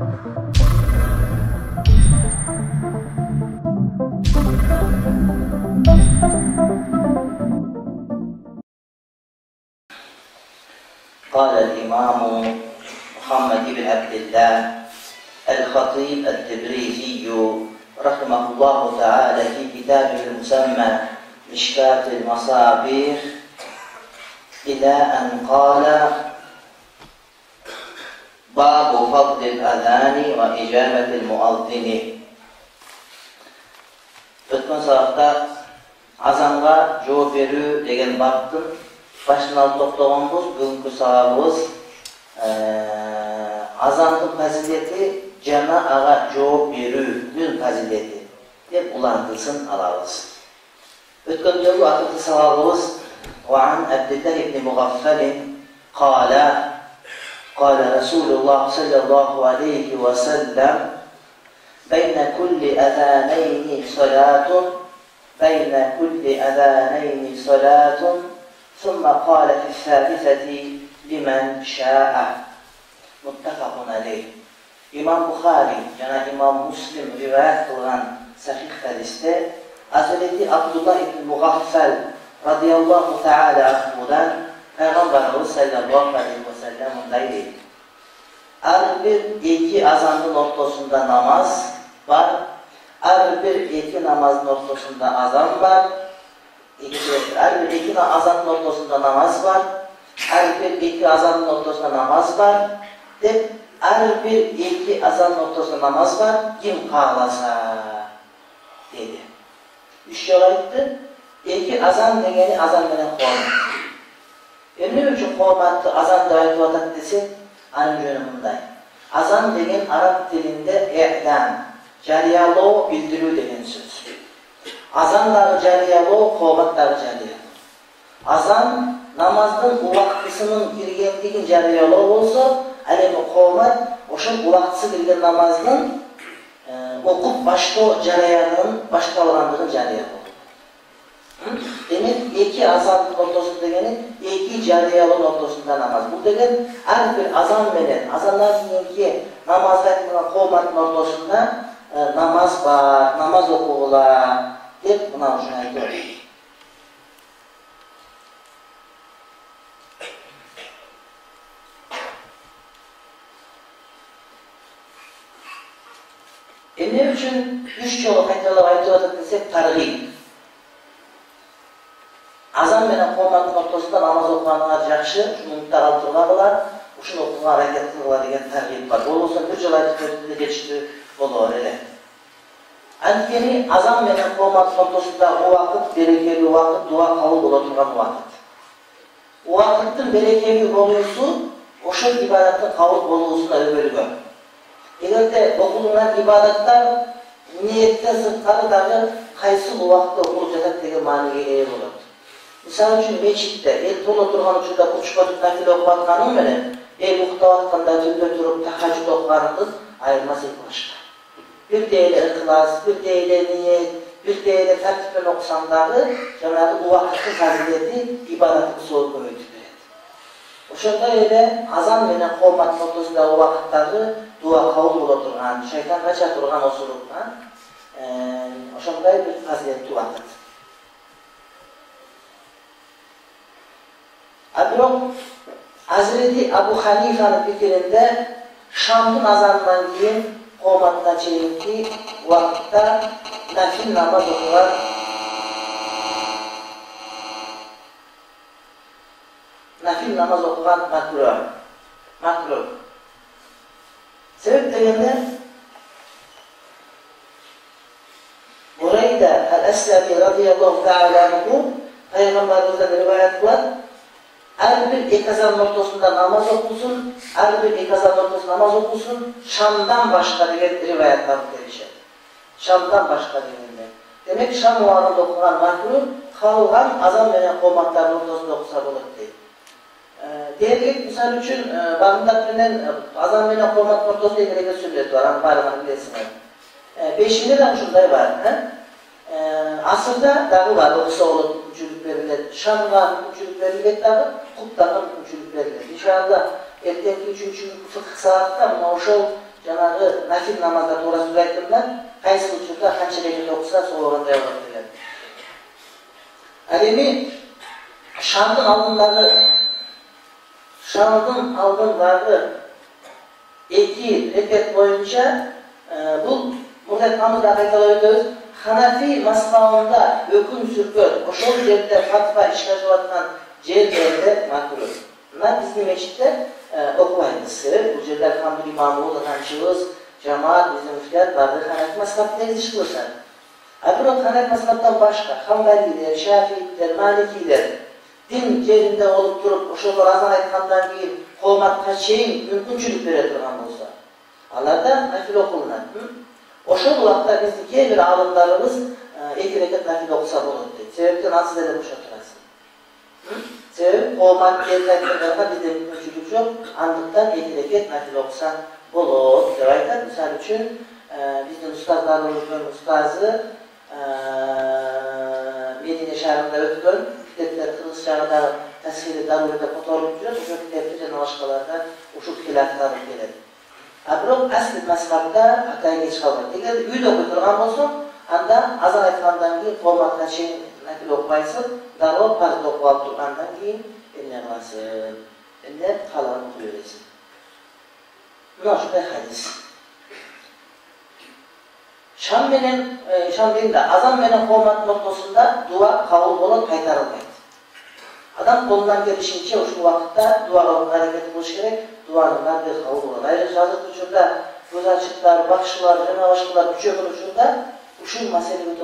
قال الإمام محمد بن عبد الله الخطيب التبريزي رحمه الله تعالى في كتابه المسمى مشكاة المصابيح إلى أن قال باب فضل الأذان وإجابة المؤذن Ötken saatte azanға жооп берүү деген баптын башын алып токтогонбуз бүгүнкү сабагыбыз азандын фазилети жана ага жооп берүүнүн фазилети деп улантысын алабыз өткөндөгү акыркы сабагыбыз وعن عبد الله بن مغفل قال قال رسول الله صلى الله عليه وسلم بين كل أذانين صلاة بين كل أذانين صلاة ثم قال في الثالثة لمن شاء متفق عليه İmam Bukhari, yani İmam Müslim rivayet kılan sahih hadiste Hazreti Abdullah ibn Mughaffal radıyallahu teala anhudan Peygamberimiz sallallahu aleyhi ve sellem ondaydı. Bir iki azanın ortasında namaz var. Her bir iki namazın ortasında azan var. Her bir iki azanın ortasında namaz var. Her bir iki azanın ortasında namaz var. Dep her bir iki azanın ortasında namaz var. Kim kağlasa dedi. Üç yol aytdı. İki azan degeni azan bilen hormat эмне үчүн кооматты азанды айтып атат десек анын жөнү мындай азан деген араб тилинде эдан жарыялоо билдирүү деген сөз азан дагы жарыялоо коомат дагы жарыялоо азан намаздын убактысынын киргендигин жарыялоо болсо ал эми коомат ошол убактысы кирген намаздын окуп баштоо жараянын башталгандыгын жарыялоо Demek iki azanın ortasında degeni iki jariyalın ortasında namaz. Bu degen her bir azan menen, azanlar ki namazda kılınan kovmatın ortasında e, namaz var, namaz okuğular deyip buna hoşuna ediyor. E ne üç yolu kayıtlarla aytıyorlar desek tarih. азан менен қоматтың ортосунда намаз окуганыңар жакшы минуттар алып тұрғаныңар ушуну оқуға аракет кылгыла деген тәрбиет бар болмаса бір жыл айтып өтті де кетішті эле анткени азан менен қоматтың ортасындағы убакыт берекелүү убакыт дуа кабыл боло турган убакыт убакыттын берекелүү болуусу ошол ибадаттын кабыл болуусуна өбөлгөн эгерде окулган ибадаттар ниеттен сырткары дагы кайсыл убакытта окулуп жатат деген мааниге ээ болот misol uchun mechitda el to'la turgan joyda uchuqa nafil o'qiyotganing bilan el o'qitayotganda joyda turib tahajjud o'qiganingiz ayirmaslik boshqa. Bir deyli ixlos bir deyli niyat bir deyli tartib bilan o'qisangdagi janabi u vaqtni fazilati ibodat usul ko'paytirib beradi o'shanda ele azon bilan qomat o'rtasida u vaqtdagi duo qabul bo'la turgan shayton racha turgan usul o'shanday bir fazilat duo yo'q azridi abu hanifani fikrida shomni mazandan keyin qomatgacheinki vaqtda nafil namoz o'qilar nafil namoz o'qigan makruh. Makruh. Sebab deganda burayda al aslami roziyallohu taala anhu payg'ambarimizdan rivoyat qiladi her bir ekazanın ortasında namaz okusun, her bir ekazanın ortasında namaz okusun, Şam'dan başka diye rivayet var gelişe. Şam'dan başka diye. Demek Şam muharrında okunan makruh, kalgan azam veren komatların ortasında okusa olur değil. Diğer misal için Bağımdak bilen azam veren komatların ortasında ilgili sünnet var, Ankara'nın bilesine. Beşinde de şunday var. He? Asırda dağı var, okusa olur, uculuk verilir. Şam'dan uculuk verilir dağı, құптанып мүмкіншілік беріледі иншалла ертеңгі үшінші фықх сабақта мынау ошол жаңағы нафил намаздар туурасында айттым да қайсы учурда қанша рекет окуса сол оған жабылып келеді ал эми шамдын алдындагы шамдын алдындагы эки рекет боюнча бул мурда айтканбыз да кайталап өтөбүз ханафи мазхабында өкүм сүргөн ошол жерде фатва ишке аткан C değerinde makbul olur. Bunlar bizim meçhitte e, okumayınız. Sebep bu cevler hamdül imamı olan hançığız, cemaat, bizim müfiyat vardır. Hanefi mezhepleri dış kılırsan. Ebru Hanefi mezhepten başka, Hanbeliler, Şafiiler, Malikiler, din yerinde olup durup, uşullar azan etkandan keyin kovmak kaçayım, mümkünçülük verir durgan olsa. Alardan nafil okulunlar. Oşul vakta bizdeki bir alımlarımız e, iki rekat nafil okusa bulundu. Sebepten nasıl edilmiş olur. Себеби коомат келип айткандарга бизде мүмкүнчүлүк жок андыктан эки рекет нафил окуса болот деп айтат мисалы үчүн биздин устаздарыбыздын устазы медине шаарында өткөн китептер кыргыз жагында тасхири дарурда которулуп жүрөт ошол китепти жана башкаларда ушул хилафтар келет а бирок асли мазхабда атайын кеч калбайт эгер үйдө окуй турган анда азан айткандан кийин кооматка чейин нафил окубайсың дароо парз окуп алып тургандан кийин эмне кыласың эмне каалаган окуй бересиң мына ушундай хадис шам менен шам дегенде азан менен кооматтын ортосунда дуа кабыл болот кайтарылбайт адам колунан келишинче ушул убакытта дуа кылууга аракет кылыш керек дуанын баардыгы кабыл болот айрыкча азыркы учурда көз ачыктар бакшылар жана башкалар күчөгөн учурда ушул маселеге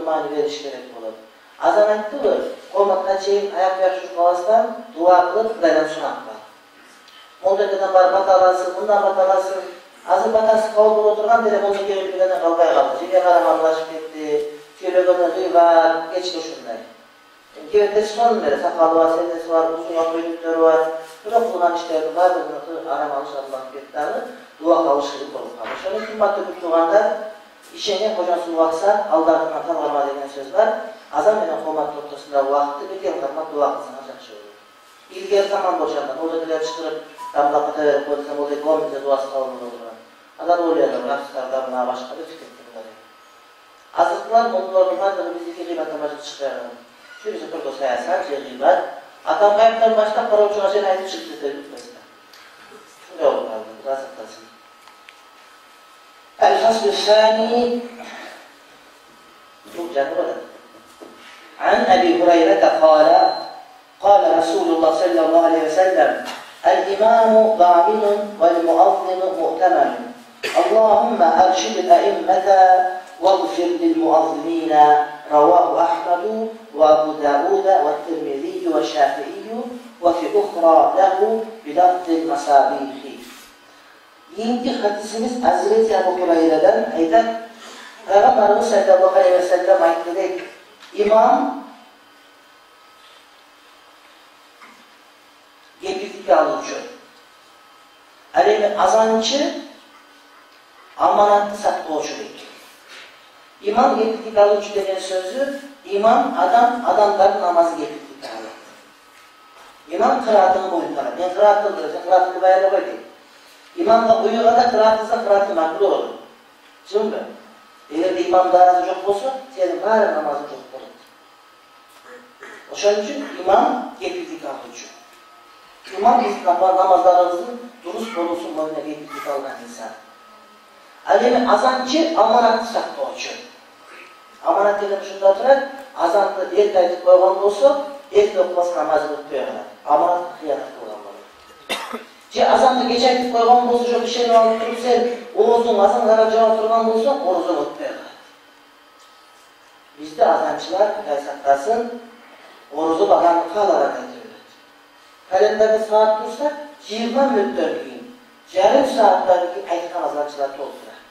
азан айтты ғой қоматқа шейін аяқ тұяқ жүріп қаласың дуа қылып құдайдан сұрақ бар молдакадан барып бата аласың мындан бата аласың азан батасы қабыл болып отырған дере молда келіп келгеннен қалмай қалды жеке қарамағылашып кетті сөйлегені ғибат кешке ушундай кебеттер шыққан бері сақалы бар сенесі бар ұзынға көйлектері бар бірақ қылған іштердің барлығыны арам алшарланып кетті дағы дуа қылышып болып қалды ошондон кымбаттуу тугандар ишене кожосун убакса алдарынан талгарма деген сөз бар азан менен кооматтын ортосундагы убакытты бекем кармап дуа кылсаңар жакшы болот илгери заман болчу анда молдекелер чакырып дамлап ката берип койду десем молдеке он минутте дуасы кабыл боло турган анан ойлоду рафтарда мына башка деп фикирдер азыркылар мондолордун баардыгы биздики кыйбаттан башка чыкпай Kimisi kurdu siyaset, cehribat. Adam kayıptan başta paroçuna sen ayrı çıktı dedi. Ne oldu kaldı? Biraz atlasın. الفصل الثاني عن أبي هريرة قال قال رسول الله صلى الله عليه وسلم الإمام ضامن والمؤذن مؤتمن. اللهم أرشد الأئمة واغفر للمؤذنين رواه أحمد وأبو داود والترمذي والشافعي وفي أخرى له بلفظ المصابيح. Keyingi hadisimiz Hazreti Ebu Hureyre'den aydan Peygamberimiz sallallahu aleyhi ve sellem aytdek imam gepiklik aluvchi haligi azonchi omonatni saqlovchilik İmam gepiklik aluvchi degan so'zi imom adam odamlarni namoziga gepiklik qiladi imom qiroatini bo'yintiradi men qiroat qildim sen qiroat qilib bayon qo'y deydi imomga buyrug'ida qiroat qilsa qiroati makruh bo'ladi tushundingmi agarda imom darasi yo'q bo'lsa seni bari yo'q bo'ladi O'shaning uchun imom yetkilikni Имам imom namozlarimizni дурус болуусун bo'yniga yetkilik olgan inson ал эми азанчы аманат сактоочу аманат деген ушунда турат азанды эрте айтып койгон болсо эрте окумаска намазы бүтпөй калат аманатка кыянат кылган болот же азанды кече айтып койгон болсо ошо кишени алып туруп сен оозуң азан карап жаап турган болсоң орозоң өтпөй калат бизди азанчылар кудай сактасын oruzu bakanlıkka alarak edildi. Kalendarda саат dursa 20 müddətdən keyin yarım saatdagi aytgan azobchilar to'ldiradi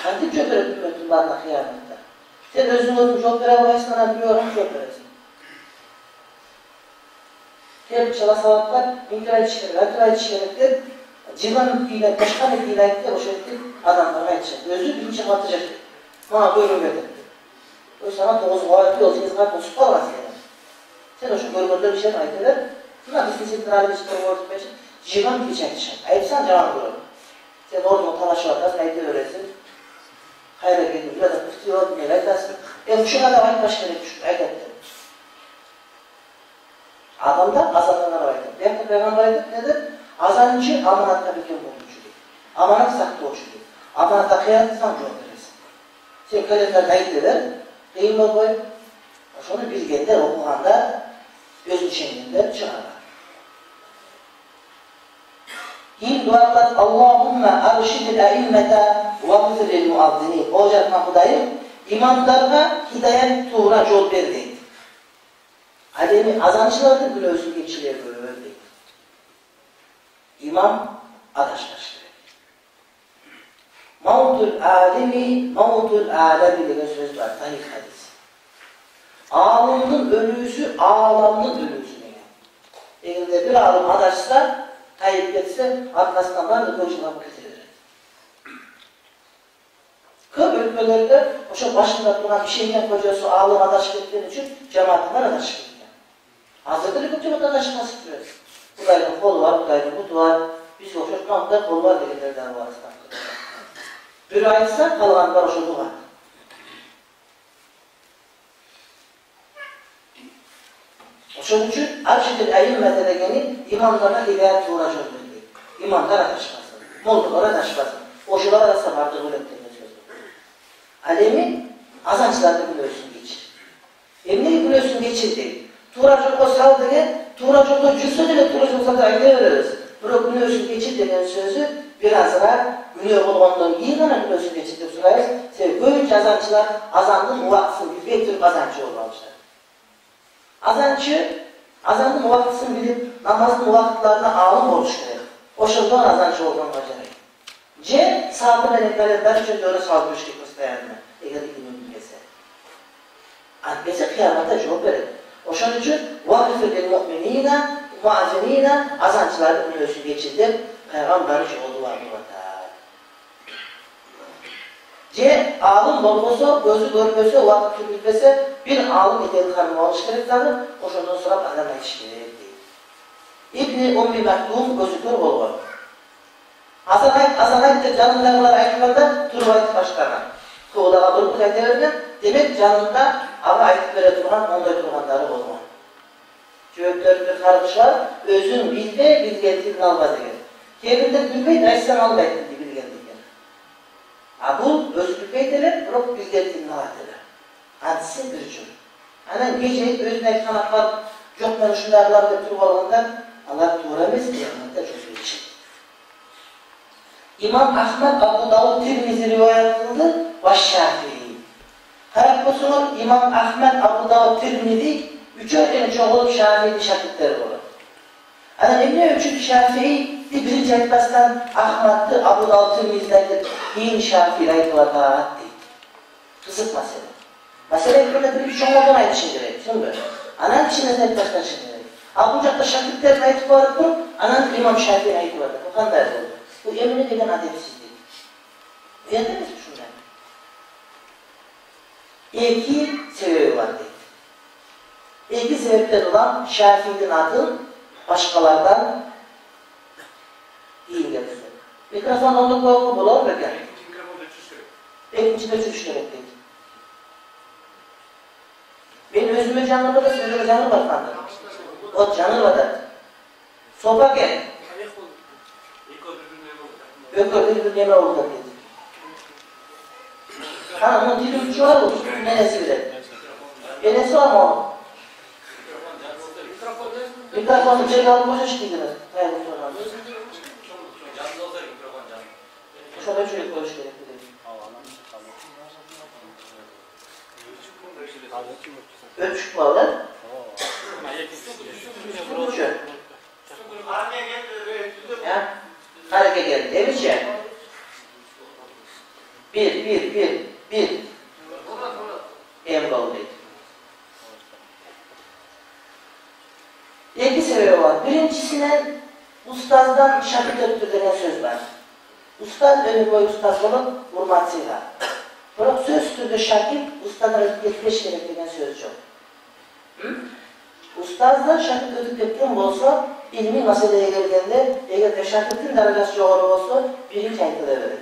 qanday cho'kirib turibdi barni xiyomatda sen o'zing o'zing cho'ktira olmaysan ana duyoqni cho'ktirasan kelib chala savatlar minglar aytish kerak atlar aytish kerak deb жиырма минут кейін айтып қашқан кейін айтты деп ошол жерде адамдарға айтышады өзі бірінші қабатта жатыр маған бұйрық берді сағат тоғыз қабат сегіз ishini aytaver nima biz sen o'rtib jig'ma nutqicha aytishadi aytsan javob beradi Sen orada talaş vardır, neydi öğresin? Hayra gelin, ya da kıftıyor, neler dersin? E şu kadar ayet başka ne düşün, ayet etti. Adamda azanlara ayet etti. Hem de peygamber ayet nedir? Azancı amanatta bir olmuş değil. Amanat saklı değil. Amanatta kıyametsen çok verirsin. Sen kalemler ayet eder, mi boy? Şunu bilgende, okuyanda, göz düşündüğünde çıkarlar. Kim dua kılat Allahümme arşidil e'immete ve gıfiril muazzini. O hocam Hudayım imamlarına hidayet tuğra yol verdi. Ademi azançılardır bile özü geçiliyor böyle öyle değil. İmam adaşlaştı. Mavtul alimi, mavtul alemi diye söz var. Tahik hadisi. Aliminin ölüsü, alamın ölüsü ne yani? Eğer bir alim adaşsa, kayıp etse, arkasından da koşuna bu kesilir. Kır ülkelerde o başında duran bir şeyin kocası alim adaş ettiğin için cemaatinden adaş ediyor. Hazreti Hükümcü adaş nasıl diyor? Bu gayrı kol var, bu gayrı bu var. Biz o kampta kol var dediklerden var. Bir ayetsen kalan var o şu için Arşidil Eyyümmete degeni imamlarına hidayet uğraşır dedi. İmamlar ataşmasın. Moldalara ataşmasın. Oşular arasında vardır bu söz. Alemi azançlarda biliyorsun geçir. Emni biliyorsun geçir değil. Tuğracılıkta sal degen, tuğracılıkta cüssü degen tuğracılıkta da ayda veririz. Bırak biliyorsun geçir degen sözü birazına günü olmandan iyi gana biliyorsun geçir deyip sorarız. Sebebi böylece azançılar azandın vaksın bir tür azancı olmamışlar. Azancı, azanın vaktini bilip namazın vaktlarına alım oluş gerek. O şekilde azancı olduğunu bacarır. C, saatı meleklerle ben için öyle saldırmış ki kıstayanına. Eğer ilmin bilmese. Adbese kıyamata cevap verir. O şunun için vakıfı bil mu'minine, muazinine azancıların ölüsü geçirdim. Peygamberin olduğu var же алым болбосо көзү көрбөсө убакыт түнүтпөсө бир алым этен кармап алыш керек дагы ошондон сурап анан айтыш керек дейт ибни умми мактум көзү көр болгон азанайт азанайт деп жанындагылар айтканда туруп айтып баштаган тоолага буруп айта берген демек жанында ага айтып бере турган ондой тургандары болгон жөөктөрүндө каргыш өзүң билбе билгендигин алба деген кээбирлер билбейт айтсаң албайт özgürlük edilir, biroq bilgenliğini aladilar. Hadisi bir üçün. Ana gece özüne kanatlar, yok ben şunlarlar deb turib olganda, Allah to'g'ri emas, qiyomatda cho'zib için. İmam Ahmad Abu Davud Tirmizi rivoyat qildi va Shafi'i. Qarab bo'lsangiz, İmam Ahmad Abu Davud Tirmizi uchovini cho'g'ilib Shafi'ni shogirdlari bo'ladi. Ana nima uchun Shafi'i birinchi aytmasdan Ahmadni Abu Davud Tirmizidagi keyin Shafi'i aytyapti deydi. Qiziq masala. Masala böyle bir çoğunluğun aytışın gerek, şimdi. Anan kişinin tek başlaşın gerek. Abu Cakta şakirtlerin aytıp varıp durup, anan İmam Şafii'nin aytıp varıp. Bu kanday oldu. Bu emine degen adepsizlik. Uyandınız mı şundan? İki sebebi var dedi. İki sebepten olan Şafii'nin adın başkalardan iyi geldi. Mikrofon onu koyumu bulur mu? İkinci de çürüş gerek dedi. Benim özüme canlı da sizlere canlı var sandım. O canlı var da. Sopa gel. Ökör bir yeme oldu dedi. Hanımın dili üç var olsun. Nenesi bile. Nenesi var mı onun? Mikrofonu içeri alıp boşa çıkıydınız. Hayır, sonra. Şöyle şöyle konuş gerek dedi. Ölçük mü? Ölçü. Ya, hareket. Bir, bir, bir, bir. Emre oldu. İki sebebi var. Birincisine ustazdan şakit öttürdüğüne söz var. Ustaz önü boyu ustaz olup hurmatsıyla. Bırak söz türlü şakit, ustadan ötüp yetmiş gerek degan söz yok. Ustazdan şakit ötüp ketken bolsa, ilmi meseleye gelgende eğer teşakkütün derecesi yukarı olsa birinci aytılabilir.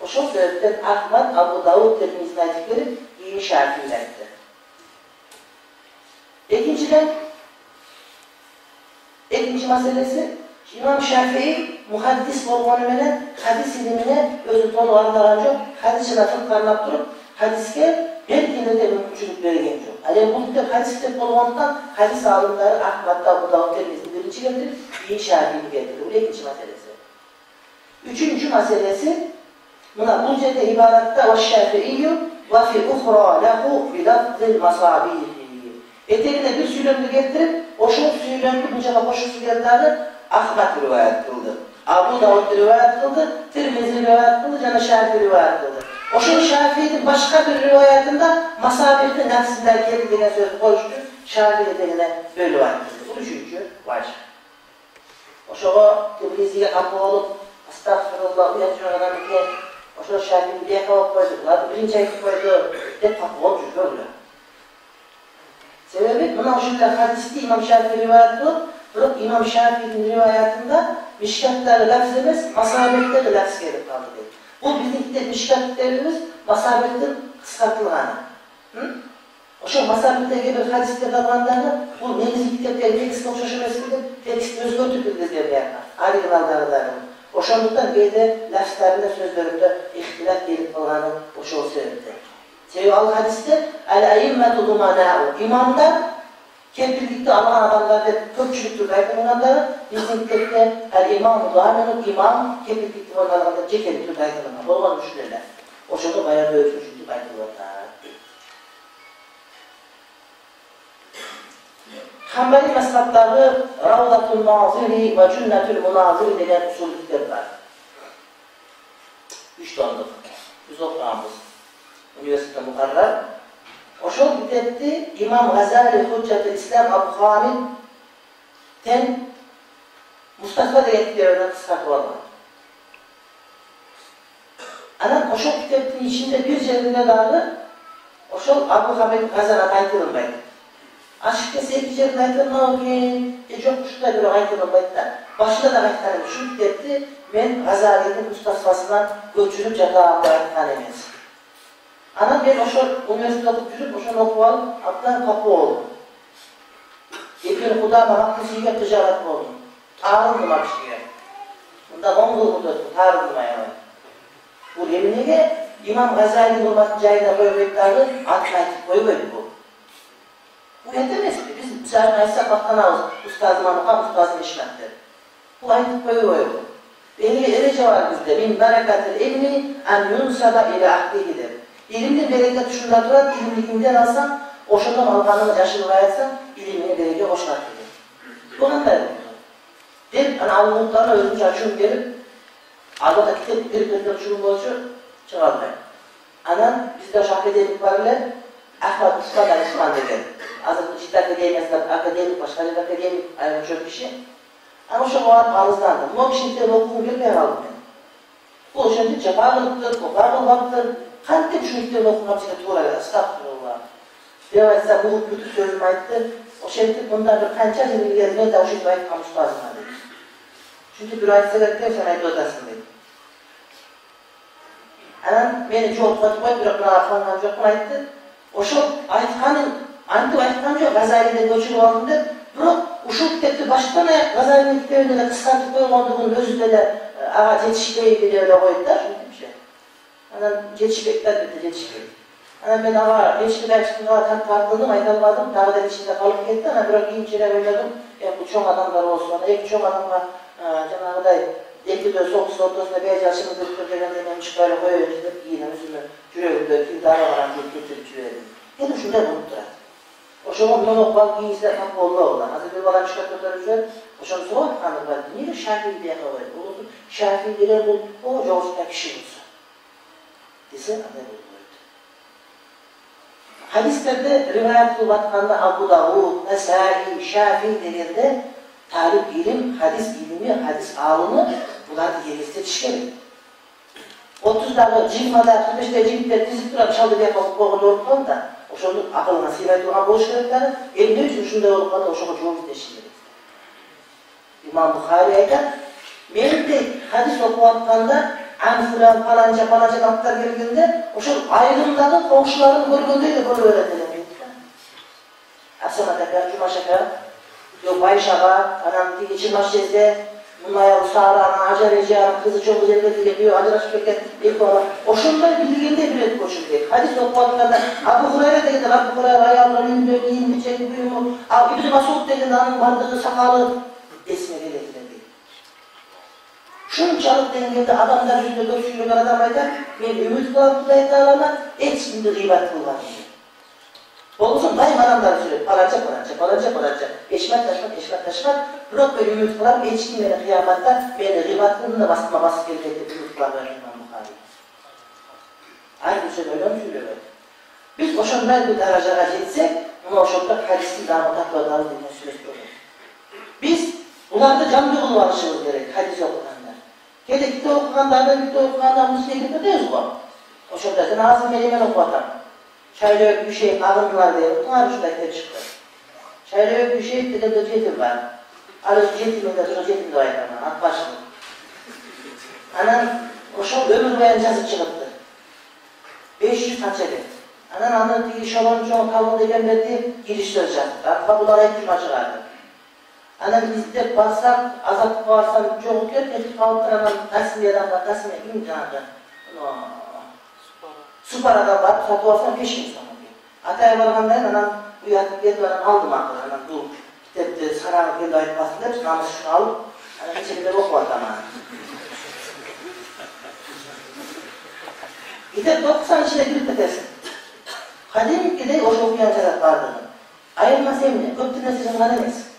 O şu sebepten Ahmet, Abu Davud Tirmizi'nin ayettikleri iyi şarkıylattı. İkinciden, ikinci meselesi. İmam Şafii muhaddis bolganimene hadis ilimine özü tolganlaranca hadisine fıkh anlattırıp hadisge belgine de mümkünçülük bergen joq ale bu deb hadis deb bolgandan hadis alimlari ahmadda bu davud termizni birinchi keltirib keyin Şafii'ni keltirdi bu ikkinchi meselesi. Uchinchi meselesi mana bu yerda iboratda ve Şafii'yu ve fi ukhra lahu bi lafzil masabihi. Etegine bir söylemni keltirip Oşun suylerini bu cana oşun suylerini Ahmet rivayet kıldı. Abu Davud rivayet kıldı, Tirmizi rivayet kıldı, cana Şafi rivayet kıldı. Oşun Şafii'nin başka bir rivayetinde masabirte nefsinden geldi söz koyuştu. Şafii'de de yine böyle rivayet kıldı. Bu üçüncü vacip. Oşoğa Tirmizi'ye kapı olup Estağfirullah yazıyor adam diye Oşun Şafii'ni diye kavak koydu. Birinci ayı koydu. De kapı olmuş böyle. Sebebi o şekilde hadisli İmam Şafii rivayet kılıp, Bırak İmam Şafii'nin rivayetinde mişkatları lafz emez, masabetleri lafz gelip kaldı dedi. Bu bizim de mişkatlerimiz masabetin kısaltılığını. Hı? O şu masabette gibi hadiste kalganlarını bu nemiz kitapları tekistin şaşırmasıydı, tekistin özgürtüklüdür diye yapar. Ayrılanlarını. O şonluktan beyde lafzlarında sözlerinde ihtilaf gelip kalanı o şu sebepte. Al hadiste el-eyyimmetu dumanâ'u imamlar Kefirlikte alan adamlar ve köpçülüktür kaytanılanları bizim kitapta el imam zamanın imam kefirlikte onlardan cekettir kaytanılanlar. Olmadı düşünürler. O şurada bayağı böyle düşündü kaytanılanlar. Hanbeli mezhepleri Ravdatul Naziri ve Cünnetül Munaziri denen usullikler var. Üç tonluk. Biz okumamız. Üniversitede mukarrar. O'sha müddetde İmam Gazali Hüccetül İslam Abu Abhani'den ten Mustafa deyetlerinden kısaklı olmadı. Ana o'sha kitobning ichida bir yerinde dağı o'sha Abu Hamid Gazali aytilmaydi. Aşıkta sevgicer meydan nagin, e çok kuşta göre aydan meydan. Başına da meydan şu gitti, ben Gazali'nin ustasvasından göçünüp cata aydan emez. Ana ben o'sha universitetda o'qib turib, o'shani o'qib olib, abdan qopib oldim. Ibn Qudama haqqisiga tijorat bo'ldim. Ta'lim nima kishiga? Unda mongol hudud ta'lim nima yani? Bu nimaga İmam Gazali hurmat joyida qo'yib aytadi, atni aytib qo'yib bu. Bu endi mesela biz bizlarni aytsa maqtanamiz. Ustozimni ham ustozim ishlatdi. Bu aytib qo'yib Belli erice var bizde. Min bereketil ilmi en yunsada ila ahdihi dedi. Илимдин береке тушунда турат, илимди кимден алсаң ошондон алғанын жашырбай айтсаң, илимиңе береке қосылады деген бұл қандай деп ана ауылдықтарға өзімше ашуым келіп адата китеп бир көзүнө түшүргөн болчу чыга албайм анан бизде ошо академик бар эле ахмад успан алихман деген азыр жети академиясында академик башка жерде академик ошол киши анан ошого барып алызданды могу кишинтип окугум келбей калды мен бул ошентип жапа кылыптыр kokağılıktır, qanday tushunishga o'qimabchiga to'g'ri astag'firulloh deb aytsa bu butun so'zimni aytdi o'sha yerda bundan bir yil ilgari men o'sha yerda aytgan ustozman dedi. Chunki bir aytsa kerak sen aytib o'tasan dedi. Ana meni jo'qotib qo'yib biroq bunaqa qilgan jo'qman aytdi o'sha aytganin antib aytgan jo'q g'azaliyga ko'chirib oldim deb biroq o'sha kitobni boshdan oyoq g'azaliyni kitobini qisqartib qo'yganligini o'zida ağa yetishmaydi deb qo'ydida Anam geçiklikler dedi, geçiklik. Anam ben hava, geçiklikler çıktığında zaten takladım, aydınladım, tağda içinde kalıp gitti. Anam bırak incire oynadım, ya bu çok adamlar olsun. Ana ek çok adamla, canağıday, Dekli de soğuk sorduğunda bir yaşımı döktür denen demem çıkarı koyuyor dedi. Yine üzümü cüreğimde kildara varan bir kültür cüreğim. Yine şurada unuttular. Oşomun tonok bal giyizler hak bolla olan. Hazreti Balam şakırlar üzere. Oşom soğuk hanı var. Niye şafir diye haber olurdu? Şafir diye bu o Yavuz'da kişi olsun. Bize haber olunurdu. Hadislerde rivayet vatkanlı Abu Davud, Nesai, Şafii derinde talip ilim, hadis ilmi, hadis alımı bunlar yerizde çişkeli. 30'da 20'da 35'de 20'de dizip duran çaldı bir kalkıp oğul olup da oşonun akıl nasip et duran boş kerekleri 53 yaşında olup da oşonun çoğumuz deşilir. İmam Bukhari ayda ben de hadis okuyatkanda hamsuran falanca falanca vaqtda kelganda o'sha ayrimlari qo'shnilarini ko'rganda edi buni o'radilar afsonat aka jumash aka yo'bayish og'a anamniki chilmash tezda bunday sara ana ajrajani qizi cho'q yerga kelib ajrashib ketgan ehtimol o'shandan bilganda bilet qo'shilgan hadis o'qiyotganda abu hurayra deganda abu hurayra ayollarning kiyimi cheki buyumi ibn masud deganda anavi bardig'i soqoli esma keladi Şunchalık dengildi adamlar yüzde dokuz milyon adam aytar, men ümit kılıp ayta alaman, hiç kimdi gıybat kılgan. Bolsun dayım adamlar söylüyor, palanca palanca, palanca palanca, eşmet taşmat, eşmet taşmat, bırak böyle ümit kılıp, hiç kimden kıyamatta beni gıybat kılığına basma basma geldi, ümit kılıp ayırmam Bukhari. Aynı şey öyle mi söylüyor? Biz oşanlar bir darajaga jetsek, mana oşanda hadisni dağı takvaları degan so'z bo'ladi. Biz ularni jamli qilib olishimiz kerak hadis o'qib. Gece gitti okukanda, ben gitti okukanda müziğe gitti diyoruz bu. O şöbretin ağzını kelimen okuatan. Şöyle öp bir şey alındılar diye, bunlar şu dakika çıktı. Şöyle öp bir şey dedim de yetim var. Arası yetimin de sonra yetim dua etmem, at başını. Anan o şok ömür boyancası çıkıptı. 500 haçeli. Anan anlattı ki şolon çoğun tavuğu degen verdi, giriş dönüşen. Arka bunlara ihtimaç vardı. Ana bizde basan, azat basan çok yok, hep kaldıramam, tasmi yaramda, tasmi imkanı. No. Suparada var, satı olsan beş insan oluyor. Ataya vargandayım, anam bu yatıp yedi varan aldım arkadaşlar, anam bu kitapta sararı kendi ait basın demiş, namus şunu alıp, anam içeride bok var tamam. Gidip 90 işine girip gidersin. Kadim gidip o okuyan taraf vardı. Ayrılmaz emni, köptü nesilin kademesin.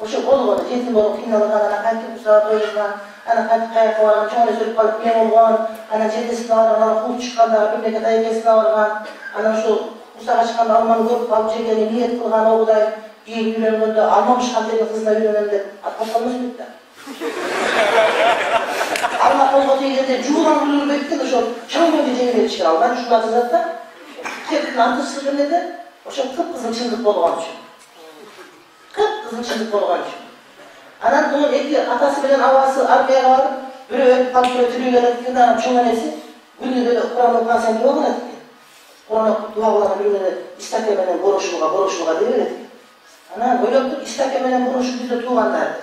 Ошо болгону жетим болуп кыйналган анан кантип бузага тоюлган анан кантип каякка барган чоң өлүп калып эме болгон анан жетесине барган анан кул чыккан дагы бир мекет айкесине барган анан ушул бузага чыкканда алманы көрүп алып жегени ниет кылган огудай кийин үйлөнгөндө алмамыш кантип кызына үйлөнөм деп аткан эмес да алма колго тийгенде жууган өлүрбөйт экен ошо шаңгөдө жеңип ичкире албай ушулар жазат да китептин аты чыгып эмеде ошо кыпкызыл чындык болгон үчүн kızın şimdi konu karışıyor. Bunun eki, atası bilen havası arkaya kavarıp, böyle öyle kalkıyor, ötürüyor, yönettiğinde anam çoğun nesi, günde böyle Kur'an okuyan sen niye okun ettik? Kur'an dua olan birbirine istek emelen konuşmağa, konuşmağa değil mi? Ana böyle yaptık, istek emelen konuşup bize tuğanlardı.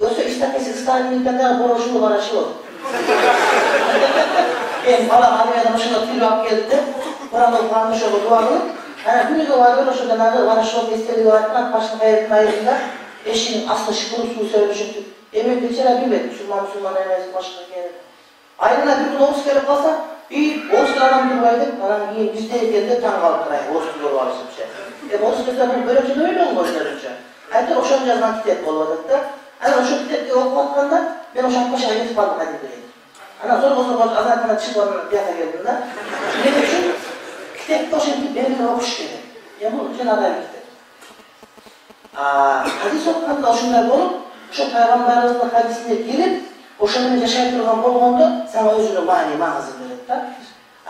Yoksa istekesiz İstanbul'dan daha konuşumu bana şey oldu. Ben bana Almanya'dan şuna tüylü hak geldi de, Kur'an'da okuyanmış oldu duanı. книгу воодушевила, что надо ворошок, если его отмак, пошла кайет майында, эшин асты шкуру су сөйлеп жүрдүк эми бечара билбейт мусулман мусулман эмес башка келип айылына бир күн орус келип калса үй орустар адам турбай деп анан кийин бизде экенде таң калып турайын орус тилдер бар дешипчи эми орус сөздөр бул бөлөк сөйлөп эле өздөрүнчө айтор ошону жазган китеп болуп атат да анан ошол китепти окуп атканда мен ошо акбашага кетип калдым кантип деген анан зорго зорго азаттана чыгып анан бияка келдим да эмне үчүн 백퍼센트 매매라고 보시게 돼요. 얘는 언제나 다행이다. А хадис оқығанда ошондай болуп ошо пайгамбарыбыздын хадисине кирип ошомен жашай турган болгондо сага өзүнө маани маңызын берет да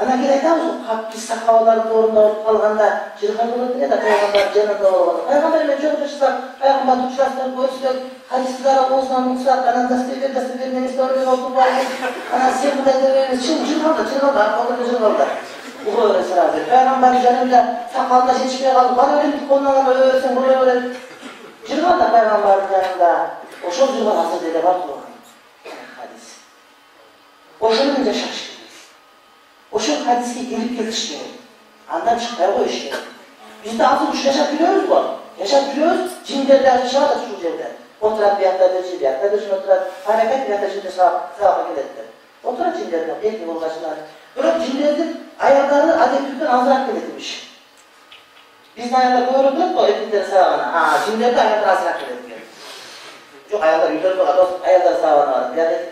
анан кийин айтабыз го катты сахабалардын ордунда өлүп калганда жырга болот эле да пайгамбар жанында болгондо пайгамбар менен жолугуп жашасак пайгамбарды учурастырып көрсөк хадисти дара оозунан уксак анан дастыбер дастыбер эмес анан сен мындай деп эмес чын жыргалдар жыргалдар аркаларда жыргалдар Uğraşır Hazreti. Peygamber üzerimde sakalda şey çıkıyor kaldı. Bana öyle bir konudan ölsün, buraya öyle. Cırvan da Peygamber üzerimde. O çok cırvan hasret eder. Bak bu. Hadis. O şununca şaşırırız. O şu hadisi gelip gelişmiyor. Andan çıkmaya o işe. Biz de altı buçuk yaşatıyoruz bu. Yaşatıyoruz. Cinderler dışarı şey da şu cinderler. Oturan bir yaktadır, cil yaktadır, oturan hareket bir yaktadır, şimdi sağa gidedir. Oturan cinderler, belki uğraşlar, Bırak cinlerin ayarlarını adetlikten azırak belirtmiş. Bizden ayarlar doğru bırak o etnikleri sağlamana. Ha, cinlerin ayarları azırak belirtmiş. Yok ayarlar yukarı bak, adam ayarlar sağlamana. Ya da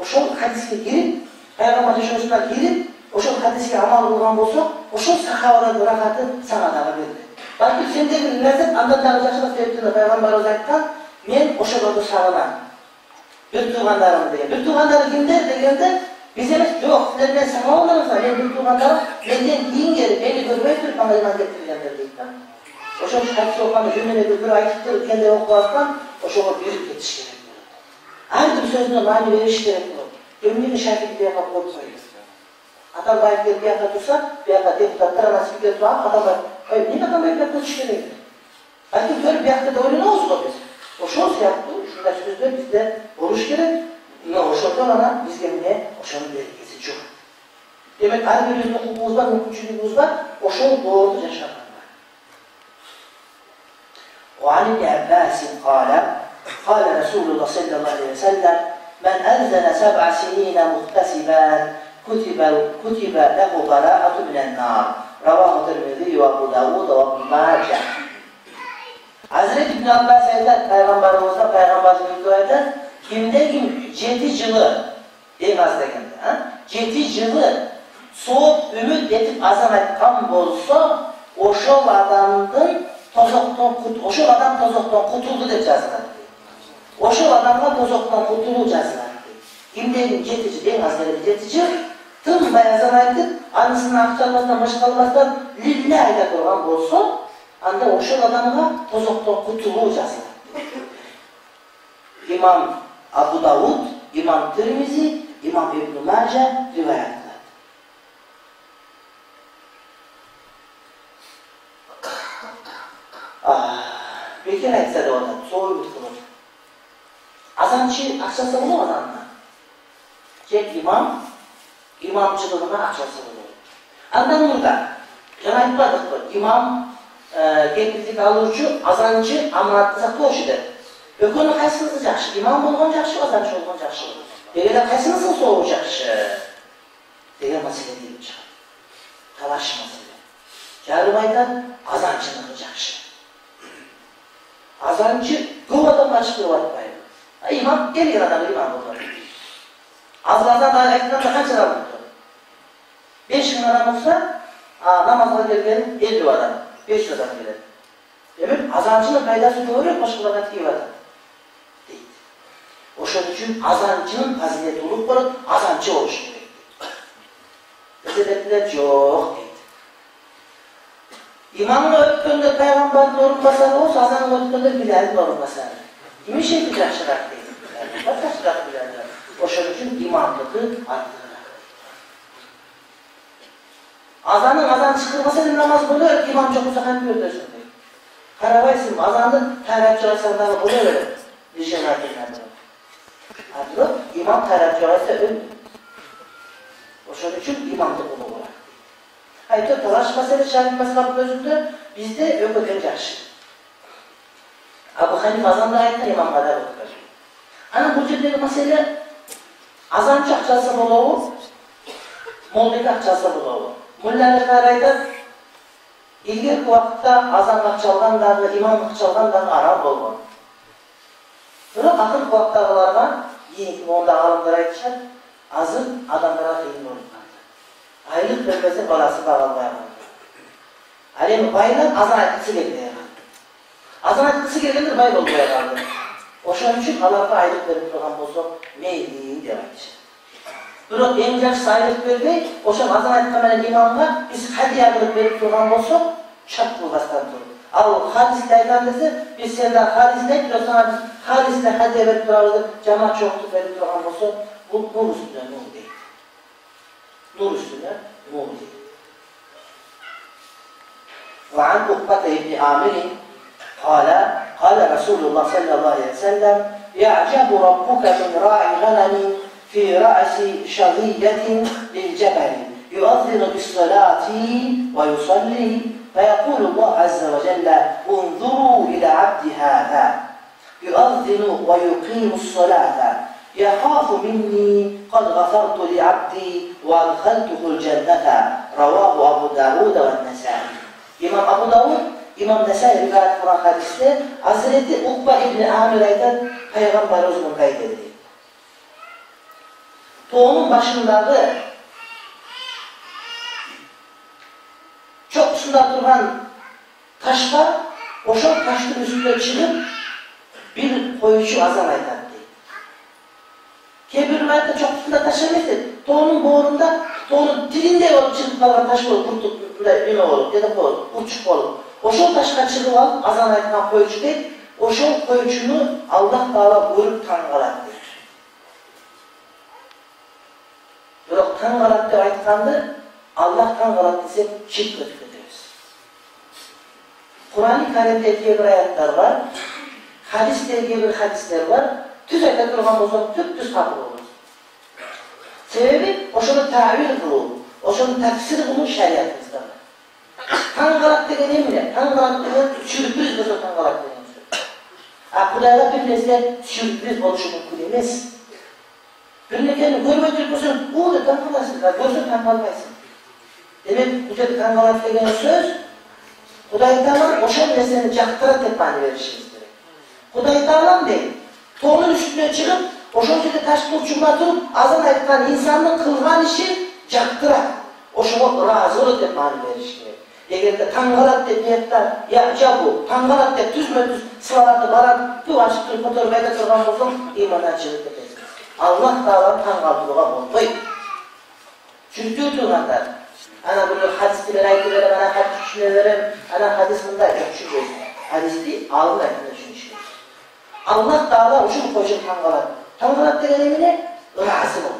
ошол хадиске кирип пайгамбар жашоосуна кирип ошол хадиске амал кылган болса, ошол сахабалардын ырахаты сага дагы берилет балким сендеги ләззат андан дагы жакшыраак себептен пайгамбарыбыз айткан мен ошолорду сагынам Yurttuğanlarımdı. Yurttuğanları kimler dediğimde bize yok sizler ben sana olursa ben yurttuğanlara benden din geri beni görmeyip bana iman getirgenler deyip ben. Oşo şu kapsı okanı cümleni bir bir ayıttır kendi okuastan oşo büyük yetiş gerek olur. Her bir sözüne mani veriş gerek olur. Cümleni şerhik bir yaka koymayız. Adam bayıklar bir yaka dursa bir yaka deputatlara nasipler tuğan adam bayıklar. Niye adam bayıklar tutuş gerek? Belki böyle bir yakta da öyle olsun o biz? Oşo olsa yaptı. birləşdirdilər, bizdə oruç gerək, nə oruçlardan ana, biz gəmliyə oşanın dərgəsi çox. Demək, hər bir özünün hüququmuzda, mümkünçülüyümüzdə oşan doğrudur yaşamaq. وعن ابن عباس قال قال رسول الله صلى الله عليه وسلم من أنزل سبع سنين مغتسبات كتب كتب له براءة من النار رواه الترمذي وابو داود وابن ماجه Hazreti İbn Abbas aytar payg'ambarimizdan payg'ambarimiz aytar kimde kim? жети жылы эң азда келді жети жылы соғып үміт етіп азан айтқан болса ошол адамдын тозоктон ошол адам тозоктон кутулду деп жазылат ошол адамга тозоктон кутулуу жазылат kim? жети жыл эң аз келеді жети жыл тынбай азан айтып анысына акчалбастан мышкалбастан лилля айдап турган болсо анда ошол адамга тозоктон кутулуу жазылат имам абу дауд имам тирмизи имам ибн мажа риваят кылат бекер айтса деп атат союут кылып азанчы акчасы болобу азанына же имам имамчылыгына акчасы болобу андан мурда жана айтпадыкпы имам Ee, gençlik aluvchi azanchi amonatni saqlab qo'yishidi o'qini qaysingiz yaxshi imom bo'lgan yaxshi azanchi bo'lgan yaxshi deganda qaysinisini so'rash yaxshi degan masala kelib chiqadi talash masala jarib aytadi azanchini qilish yaxshi azanchi ko'p odam mashq qilyotmaydi imom kelgan odam imom bo'lgan azlardan aytganda qanchalar besh ming odam bo'lsa namozga kelgan ellik odam 5 liradan keladi demak azonchini foydasi to'g'ri boshqalardan tiyadi deydi. O'shaning uchun azonchini fazilati bo'lib qoladi azonchi bo'lish kerak biza dedilar yo'q deydi. İmomni o'tganda payg'ambarni o'rinbosari bo'lsa azonni o'tganda bilalni o'rinbosari nima shekli yaxshiroq deydi yaxshiroq biladilar o'shaning uchun imomniki Azanın azan çıkırmasının namaz buluyor, imam çok uzak uzaktan gördü şimdi. Karavaysın, azanın teheccüd senden buluyor, dişen hakimlerden. Adlı, imam teheccüd ön. Oşun için imamda bulu olarak. Haydi talaş meselesi, şahit meselesi gözüktü, bizde yok ödüm karşı. Abu Hanif azan da ayetler imam kadar okuyor. Ana hani bu türdeki mesele, azan çakçası buluyor, Moldika akçası buluyor. күлләрі қарайды айтады ілгергі уақытта азан ақшалған имам ақшалған дағы арам болған бірақ ақырғы уақыттағыларға дейін онда ғалымдар айтып шығар азын адамдарға қиын болып қалды айлық бермесе баласы баға алмай қалды ал енді байлар азан айтқысы келмей қалды азан айтқысы келгендер бай болмай қалды ошон үчүн аларга айлык берип турган болсок мейли деп айтышат Бирок эң жакшысы айлык бербей, ошо азан айткан менен имамга биз хадия кылып берип турган болсок, шарт кылбастан туруп. Ал хадисте айткан десе, биз сендер хадисте айтып турсаңар биз хадисте хадия берип турабыз деп жамаат чоңтуп берип турган болсо, бул нур үстүнө нур дейт. Нур үстүнө нур дейт. وعن عقبة بن عامر قال قال رسول الله صلى الله عليه وسلم يعجب ربك من راعي غنم في رأس شظية للجبل يؤذن بالصلاة ويصلي فيقول الله عز وجل انظروا إلى عبد هذا. يؤذن ويقيم الصلاة. يخاف مني قد غفرت لعبدي وأدخلته الجنة. رواه أبو داود والنسائي. إمام أبو داود İmam Nesai rivayet kılan hadiste Hazreti Ukba İbni Amir aydan Peygamber özünün kaydedildi. doğunun başındağı çokusunda duran taşlar o çok taşın üstüne çıkıp bir koyucu azam aydan Kebirlerde çok üstünde taşa neyse doğunun boğrunda doğunun dilinde yol çıkıp kalan taş olur, kurtulduğunda yine olur ya da olur, uçuk olur. O şol taşka çıkıp alıp azan aydan koyucu değil, o koyucunu Allah Teala buyurup tanrılar. бірақ таң қалады деп айтқанды аллах таң қалады десек ширк өтіп кетеміз құрани кәрімде кейбір аяттар бар хадисте кейбір хадистер бар түз айта тұрған болсақ түп түз тапыруымыз себебі ошоны тәуил қылу ошоны тәпсір қылу шариғатымызда бар таң қалады деген эмне таң қалады деген сюрприз болсо таң қалады деген сөз а кудайга бир нерсе сюрприз болушу мүмкүн эмес бір нәрсені көрмей тұрып көрсең о деп таң қаласың а көрсең таң қалмайсың демек бұл жерде таң қалады деген сөз құдай тағала ошол нәрсені жақтырады деп мағына беришimiz керек құдай тағалам дейді тоғның үстіне шығып ошол жерде ташты учуна тұрып азан айтқан инсанның қылған іші жақтырады ошого ыраазы болот деп маани бериш керек эгерде таң калат деп ниятта я жабу таң калат деп түзмө түз сылаларды барам ту ачып аллах тағаланы таңғалдыруға болмайды жүрдеу туғандар ана бұл хадистер айтып ана хадис түсіне берем, ана хадис мындай жоқ Хадисті хадисти алып айтып түсініш керек аллах тағала үшін қойшын таңғалады таңғалады деген немене ыразы бол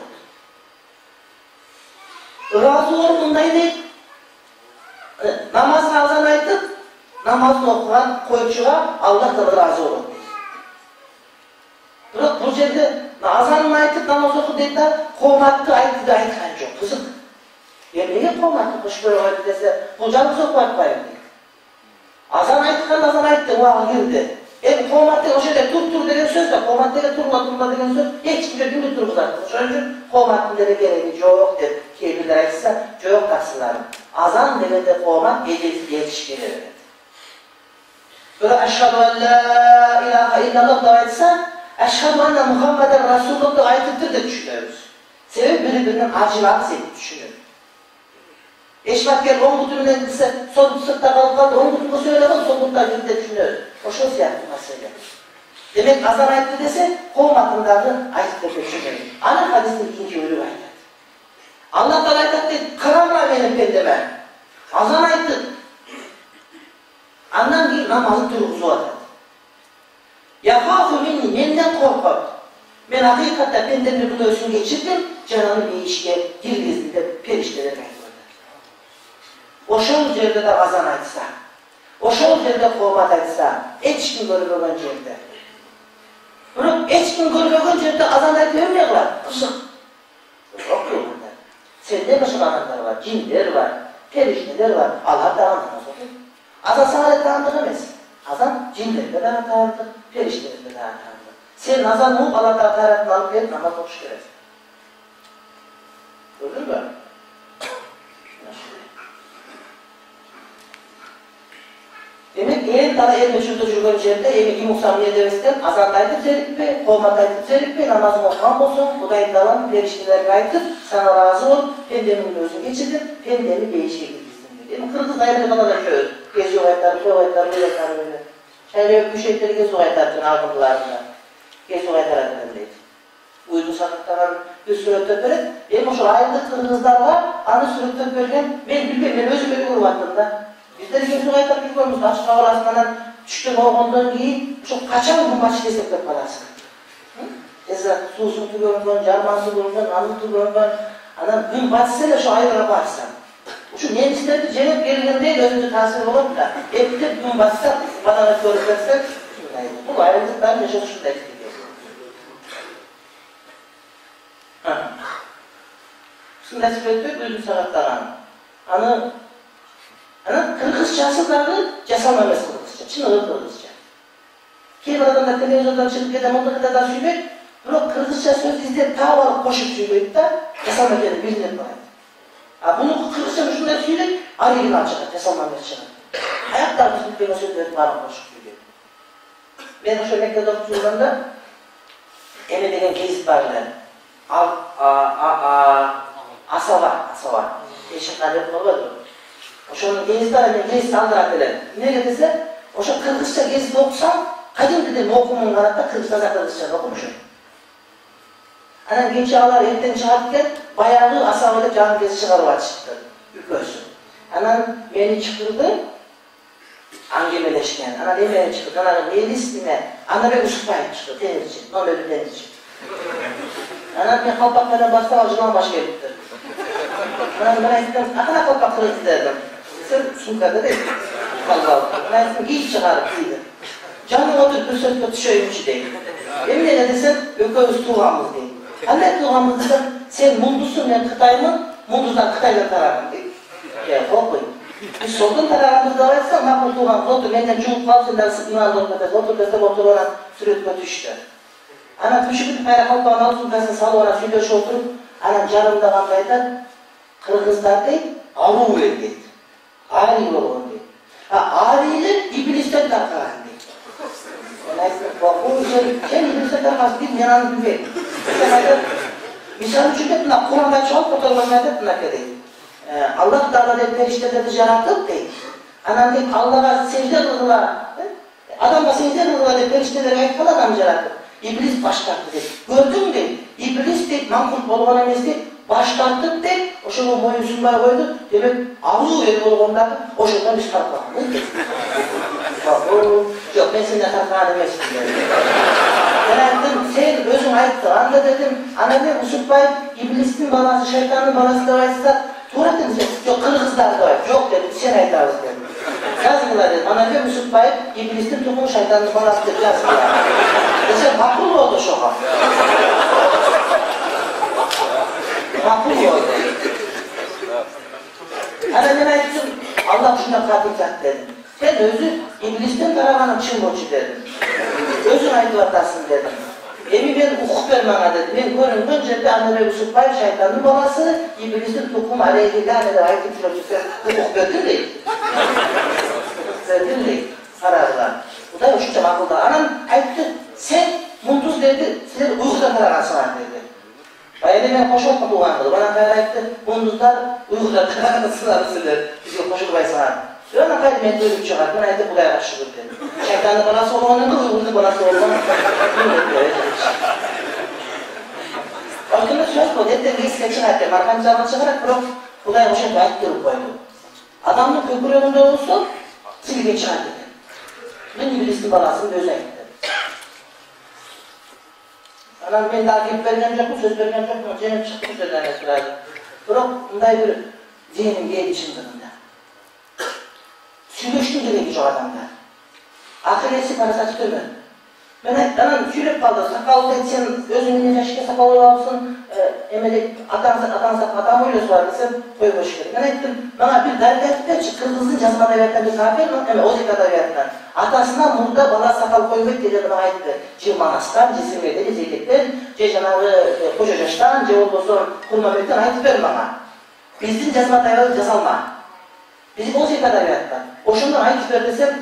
ыразы ол мындай дейді намазға азан айтып намазын оқыған қойшыға аллах тағала разы болады бірақ бұл жерде азанын айтып намаз оқы дейді да қоматты айтты деп айтқан жоқ қызық енді неге қоматты қошқой айтты десе бұл жалғыз оқып айтпаймын дейді азан айтқан азан айтты уақыт келді енді қомат деген ошол жерде тур тур деген сөз да қомат деген турла турла деген сөз ешкімге кімді тұрғызады ошон үчүн қоматтың деле кереги жок деп кээ бирлер айтса жок таксыларым азан дегенде қомат жетіш келе береді бирок ашхаду Eşhedü enne Muhammeden Resulullah ayetidir de düşünüyoruz. Sevip birbirinden acılarını sevip düşünüyoruz. Eşmatken on kutunun elbise, son sırtta kalkan on kutumu söylemez, son kutuda yürüde düşünüyoruz. Hoş olsun yani bu mesele. Demek azan ayetli dese, kovum hakkındanı ayetli düşünüyoruz. Ana hadisinin ikinci ölü ayet. Allah Teala ayetli, kıramra benim bendeme. Azan ayetli. Andan ki namazı duygusu var. Yahâhu minni, benden korkar. Ben hakikaten benden de bunu ölçün geçirdim, canını bir işe girgizdi perişteler ben Ошол жерде да азан айтса, ошол жерде коомат айтса, эч ким көрбөгөн жерде. Бирок эч ким көрбөгөн жерде азан айтып эмне кылат? Тышык. Сенде башка адамдар бар, жиндер бар, периштелер бар, алар дагы намаз окуйт. Азан сага да таандык эмес. Азан жиндерге дагы таандык, dağıntı, periştelerle dağıntı. Sen azan olup Allah dağıntı alıp gelip namaz okuş görersin. Gördün mü? Demek en tala en meşhurda жүргөн жерде эми имам самия дебестен азанды айтып зерикпе коомат айтып зерикпе намазың окуган болсоң кудай таалам периштелерге айтып сага ыраазы болуп пенденин өзүн кечирдим пендени бейишке киргиздим дейт эми кыргыз айрым гана да чөз кезүү айтар көп айтар үй айтар hele müşrikleri göz oynatarsın algılarını. Göz oynatarsın deydi. Uydu бір bir sürüktep beredi. Eğer şu қырғыздарға kırgızlarla anı sürüktep мен ben мен ben özüm beni kurmattım da. Bizler göz oynatap bilmiyoruz. Aşka кийин качан эсептеп каласың суусу түгөнгөн жармасы аны түгөнгөн анан күн батса эле ошо айылга Şu gençler cennet gelgen değil, özünü tasvir olup da etkip gün bassa, bana da görürsek, bu ayrılıktan yaşasın da etkiliyor. Сын нәсіп етпек өзін сағаттаған. Аны, аны қырғызшасындағы жасалма емес қырғызша, шынығы қырғызша. Кейбір адамдар телевизордан шығып кетеді, мылтықытадан сөйлейді, бірақ қырғызша сөз іздеп тауып алып қосып сөйлейді да, жасалма келіп. А бұны қырғызша ұшында сөйлейді оригинал шығады жасалма шығады аяқтары бұзылып келген сөздердің барлығын қосып мен ошо мектепте оқып жүргенде эме деген кезіп бар эле ал асаба асаба. Тешиха деп коебадыбы ошонун кезип бар мен кезип алдырат элем эмнеге десе ошо кыргызча кезип окусаң кайдын тилден окумун да кыргыз кыргызча окумушун Hani inşallah evden çıkarken bayağı asabalı canı kez çıkarıp çıktı. Ükösü. Anan beni çıkırdı. Angeleşken. Ana değil beni çıkırdı. Ana ne listine. Ana ben Usufay'ın çıktı. Denizci. Ne oldu denizci. Ana ben kalpaklarına bastı avcıdan başka gittir. Ana ben ettim. Akına kalpakları dedim. Sen sumkada değil. Kalkalı. Ben ettim. Giy çıkarıp giydim. Canım oturup bir sözle tişörtmüş değil. Emin ne desem, ökö üstü değil. қандай десем сен мұндысың мен қытаймын мұндыздан қытайдан тараған дейді. Қой. Біз солдан тарағанымызды айтсақ мақұл туған фото менен жұлып қалып сендер сыпмаған фото тастап отырып ана суретке түшті ана түшігіп қарақалпағын алып сумкасын салып ана сөйлесіп отырып ана жарымдағанды айтады қырғыздар дейді ауру өлең дейді. Арий болған дейді. А арийлік иблистен тарқаған. Sen iblisten takar değil, yanan bir Misal buna Kur'an'da çok fotoğraflarda buna değil. Allah Teala de perişteleri yaratıp değil. Anam değil Allah'a secde kıldılar. Adamla secde kıldılar de perişteleri ayıp adam yarattı. İblis başlattı dedi. Gördün mü dedi. İblis dedi, mankul bolğan emes dedi. Başlattık dedi. O şunu moyunsunlar koydu. Demek ağzı veri bolğandadı. O şundan biz kalkmadık. Yok ben kalkmadım emesin dedi. Ben ettim, sen özün ayıptı. Anda dedim, ana ben usutmayıp iblisin balası, şeytanın balası da varsa Tuğratın sen, yok Kırgızlar da var. Yok dedim, sen ayıtarız dedim. Yazmılar dedim, ana ben usutmayıp iblisin tukumu şeytanın balası dedi, yazmılar. Mesela makbul oldu şoka. makbul oldu. Ana ben ayıptım, Allah şuna katil dedim. Sen özü iblisten taravanın çın boçu dedim. Özün aydınlatasın dedim. Evi ben hukuk vermana dedim. Ben görün önce bir anne ve usupay şeytanın babası iblisin tukum aleyhillâne de ayet çocuklar hukuk verdin değil. verdin değil. Kararlar. Bu da şu akılda. Anam ayıptı. Sen muntuz dedi. Sen uykuda kararasın dedi. Bayani ben hoş olmadı uyandı. Bana kadar ayıptı. Munduzlar uykuda kararasın dedi. Bizi hoş olmayı sana. Ona kadar ben ölüp çıkar. Ben ayıptı bu da yavaşlıdır dedi. Şeytanın balası olmanın da uygunlu balası olmanın. Altını söz bu. Dedi bir iske çıkarttı. Markan canı çıkarak bırak. Kulay hoşa gayet durup koydu. Adamın köprü önünde olsun silge çıkar dedi. Ben iblisin balasını göze gitti. Anam ben daha vereceğim yok mu? Söz yok mu? Cenim çıktı sözden esrarı. Bırak bunday bir zihnim diye içimdirinde. ешкім керегі жоқ адамдар ақыресе парасаты төмен міне анан сүйреп қалды сақалды сен өзіңнен жәшікке сақал ойлапсың эмеде атаңыз атаңыз атаң ойлосу бар десем қой қойшы керек мен айттым маған бір дәрі айтып берші қырғыздың жазма әдебиятынан бір саған бер озик атасына мурда бала сақал қоймайды деген мына айтты же манастан же сіңірден же же жаңағы қожа жаштан же болбосо курмаметтен айтып бер маған біздің жазма тайларды жасалма bana. Bizim cazma dayalı cazalma. Bizim o zikada devletten. O şundan aitti ver desem,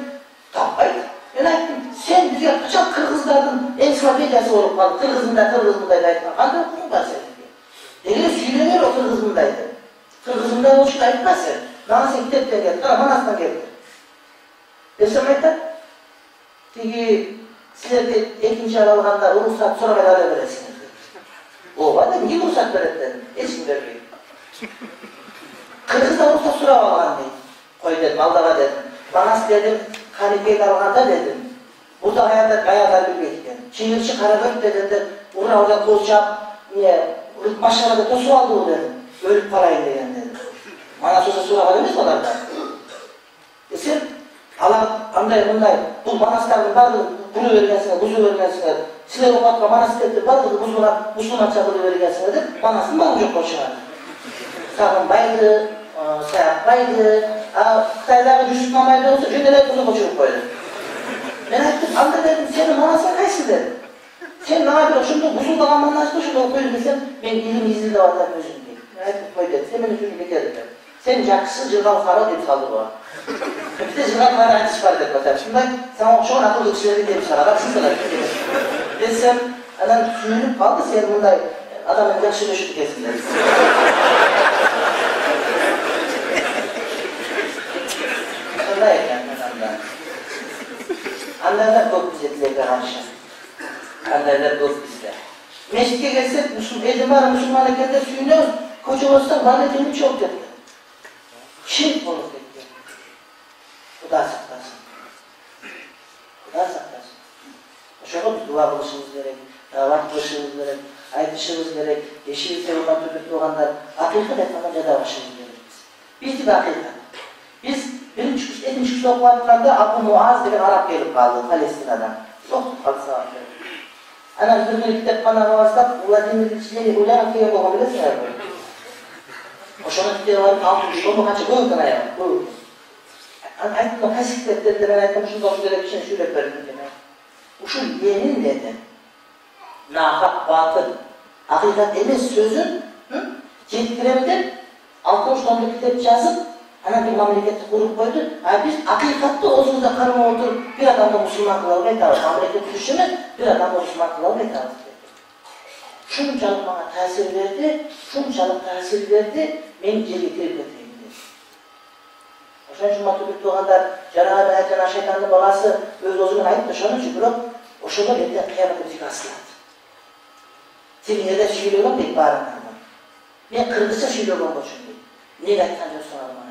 tamam aitti. Ben aytdım, sen bize kaçak Kırgızlardan ensiklopediyası olup kaldı. Anda okudun var senin diye. Eline süyleniyor o oluştu aytmaz sen. Bana sen gidip de geldi. Bana Manas'tan geldi. Desem aytlar. Peki sizler de ikinci aralığında ruhsat sonra kadar veresiniz. O var da niye ruhsat verir dedim. Eski vermeyin. Kırgız'da ruhsat sonra bağlan қой дедім алдаға дедім манас дедім халифет алғанда дедім бұл да аятат аят кеткен шегірші қаракөк дегенде ұрауға қол шап не машинада тосып алды ол дедім өліп қалайын деген дедім манас осы сураға емес оларда десе алла андай мындай бұл манастардың барлығын бұзу бергенсіңдер бұзу бергенсіңдер сіздер оқып жатқан манастетті барлығы бұзылған мұсылманша қылып бергенсіңдер деп манастың барлығы жоққа шығады саған байды şey yapmaydı. Kıtaylarına düşük mamayla olsa cümleler bunu koşup koydu. Ben ettim, anne dedim, senin manasın kaçsın dedim. Sen ne yapıyorsun? Şunu usul da amanlaştı, şunu okuyun desem, ben ilim izli de varlar gözüm değil. Ben ettim, koy dedim, sen beni sürü bir dedim. Sen caksı cırgal kara dedi kaldı bu. Bir de cırgal kara hadis var dedi mesela. Şimdi sen o şoğun akıl ölçüleri diye bir şey var. Sizler desem, adam sümünüp kaldı, sen bunda adamın caksı düşüp kesin dedi. ಅಲ್ಲೇ ಅಲ್ಲೆಲ್ಲ ಕೊಪ್ಪಿಸಿದ್ಲೇಗ ಅಂಶ ಅಲ್ಲೆಲ್ಲ ಕೊಪ್ಪಿಸಿದೆ Mescide gelsek Müslüman, Edimar Müslüman hareketler suyunu koca olsa lanetini çok dedi. Şirk bulup etti. Bu da saklasın. Bu da saklasın. Şöyle bir dua buluşumuz gerek, davat buluşumuz gerek, ayetişimiz gerek, yeşil sevgilen tübüklü olanlar, akıllı defanı ceda başımız gerek. Biz de akıllı. Biz 73 lokmanlarında Abu Muaz denen Arap gelip kaldı Palestina'dan. Soktu kalsa. Ana bir zürmelikte bana varsak Vladimir Çin'i ulan kıyım olabilirsin herhalde. Hoşuna gidiyorlar, kalkmış, şey onu kaçı, buyurun sana ya, buyurun. Ama aytma, kasik dedi, ben aytma, şunu dostu gerek için şöyle şey, verdim demek. Uşu yeğenin dedi. Nahak, batıl, hakikat emez sözün, hı? Yettiremedim, 60 tonlu kitap yazıp, Ana Hanafi memleketi kurup koydu. Yani biz hakikatte özümüzde karım oldur. Bir adamda Müslüman kılalım yeteriz. Memleket düşümüz bir adamda Müslüman kılalım yeteriz. Şuncalık bana tesir verdi, şuncalık tesir verdi, ben geri girip edeyim dedi. Oşan şu matubik doğanlar, Cenab-ı Erken şeytanın balası öz özünü ayıp dışarı çıkırıp, oşunu benden kıyamete bizi gasladı. Timiyede şiiriyolum pek bağırın. Ben kırgızca şiiriyolum bu çünkü. Niye gittin diyor sorarım.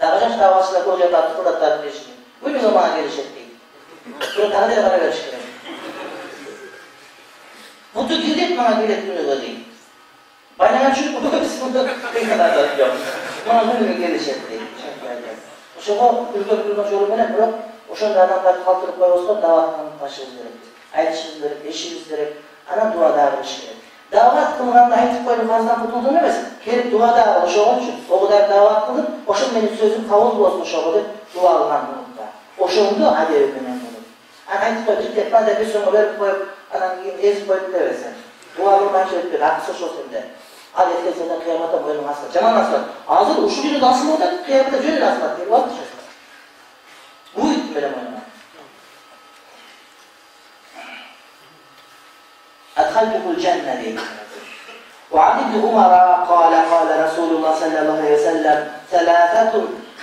തകരം താമസിച്ചതൊക്കെ ഒരു തത്വത്തോടെ തദ്ദേശിക്കും ഒരു സമാധിയുടെ ശക്തി ഒരു തകരവര കർഷകൻ മുത്തുതിരെ മാഗിലെത്തുന്ന ഗതി Paylaşım konusunda ne kadar tatlıyorum. Mağazın geliş etti. Şoka ülke kurma çorumuna bırak, oşan adamlar kalkırıp koyulsa davatlarını taşırız derim. Ayetişiriz derim, eşiriz derim. Ana duadarmış derim. дағуат қылғанды айтып қойдым басынан құтылдым емес келіп дуада ошоған үшін кудай дағуат қылып ошо менің сөзім қабыл болсын ошого деп дуа қылған ошоңду адеби менен анан айтып қой түптеп мындай бир сомго берип коюп анан кийин эзип қойып деп берсең дуа кылмайынча өтпөйт акысы ошол сенде ал эртең сенден кыяматта боюнуң асылат жаман асылат азыр ушул жерде асылып атат кыяматта жөн эле асылат деп атчы будет менен تخلق الجنة دي وعن ابن عمر قال قال رسول الله صلى الله عليه وسلم ثلاثة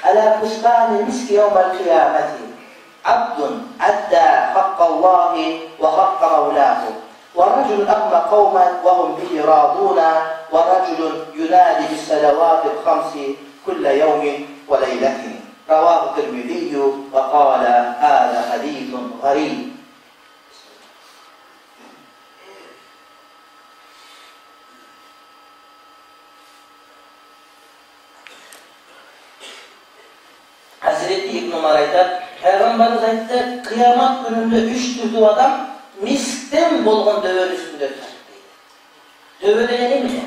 على كسبان المسك يوم القيامة. عبد أدى حق الله وحق مولاه. ورجل أقم قوما وهم به راضون. ورجل ينادي بالصلوات الخمس كل يوم وليلة. رواه الترمذي وقال هذا حديث غريب. onlaraydı. Peygamberimiz ayıttı, kıyamet gününde üç türlü adam miskten bolğun dövün üstünde ötar. Dövü mi?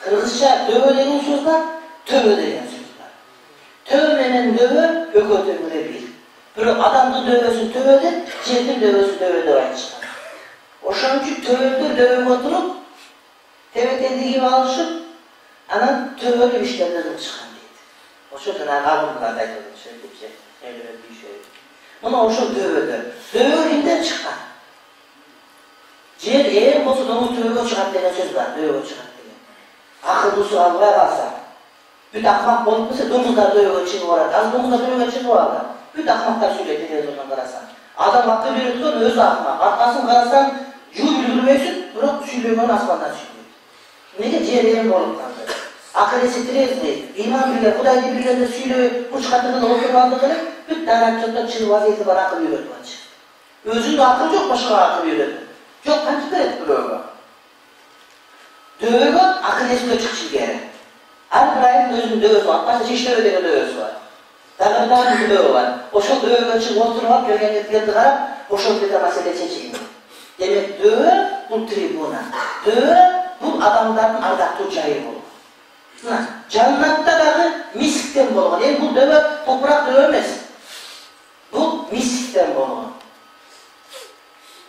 Kırgızca dövü degen sözler, tövü degen sözler. Tövmenin dövü, ökötümüne bil. Böyle adamın dövesi tövüdür, çetin dövesi dövüdür açıklar. Oşan için tövüldür, dövüp oturup, tevhid edildiği gibi alışıp, anan tövülü işlerden çıkar. ошо tanaga bundan da aytıldı. Şöyle ki evlenme bir şey. Жер ең болсо төбеге чыгат деген сөз бар төбеге чыгат деген ақылдысы албай калса, бүт акмак болып келсе шығып барады азыр доңыздар шығып алды. бүт ақымақтар сөйлейді карасаң. адам акыл үйреткен өз акмак. Аркасын қарасаң жуып үлгермексің бірақ сүйлөгөн асмандан сүйлөйт. неге жер ең болуп калды? akıl işittirildi. İman bile, Kuday birbirlerine söylüyor, uç katının oturmadığını bir tane çöpten çığ vaziyeti bana akıl yürüdü bacı. Özünde akıl yok, başka akıl yürüdü. Yok, takip et bunu. Dövbe, akıl esine çıkışı gene. Her birayın özünde öz var, başka işler ödeyene öz var. Dağırdan bir dövbe var. O şu dövbe çık, oturmak, yönetmek, yedi karab, o şu bir de mesele çeçeyim. Demek dövbe, bu tribuna. Dövbe, bu adamların ardaklı cahil olur жаннатта дагы мисктен болгон. Эми бул дөбө топурак дөбө эмес. Бул мисктен болгон.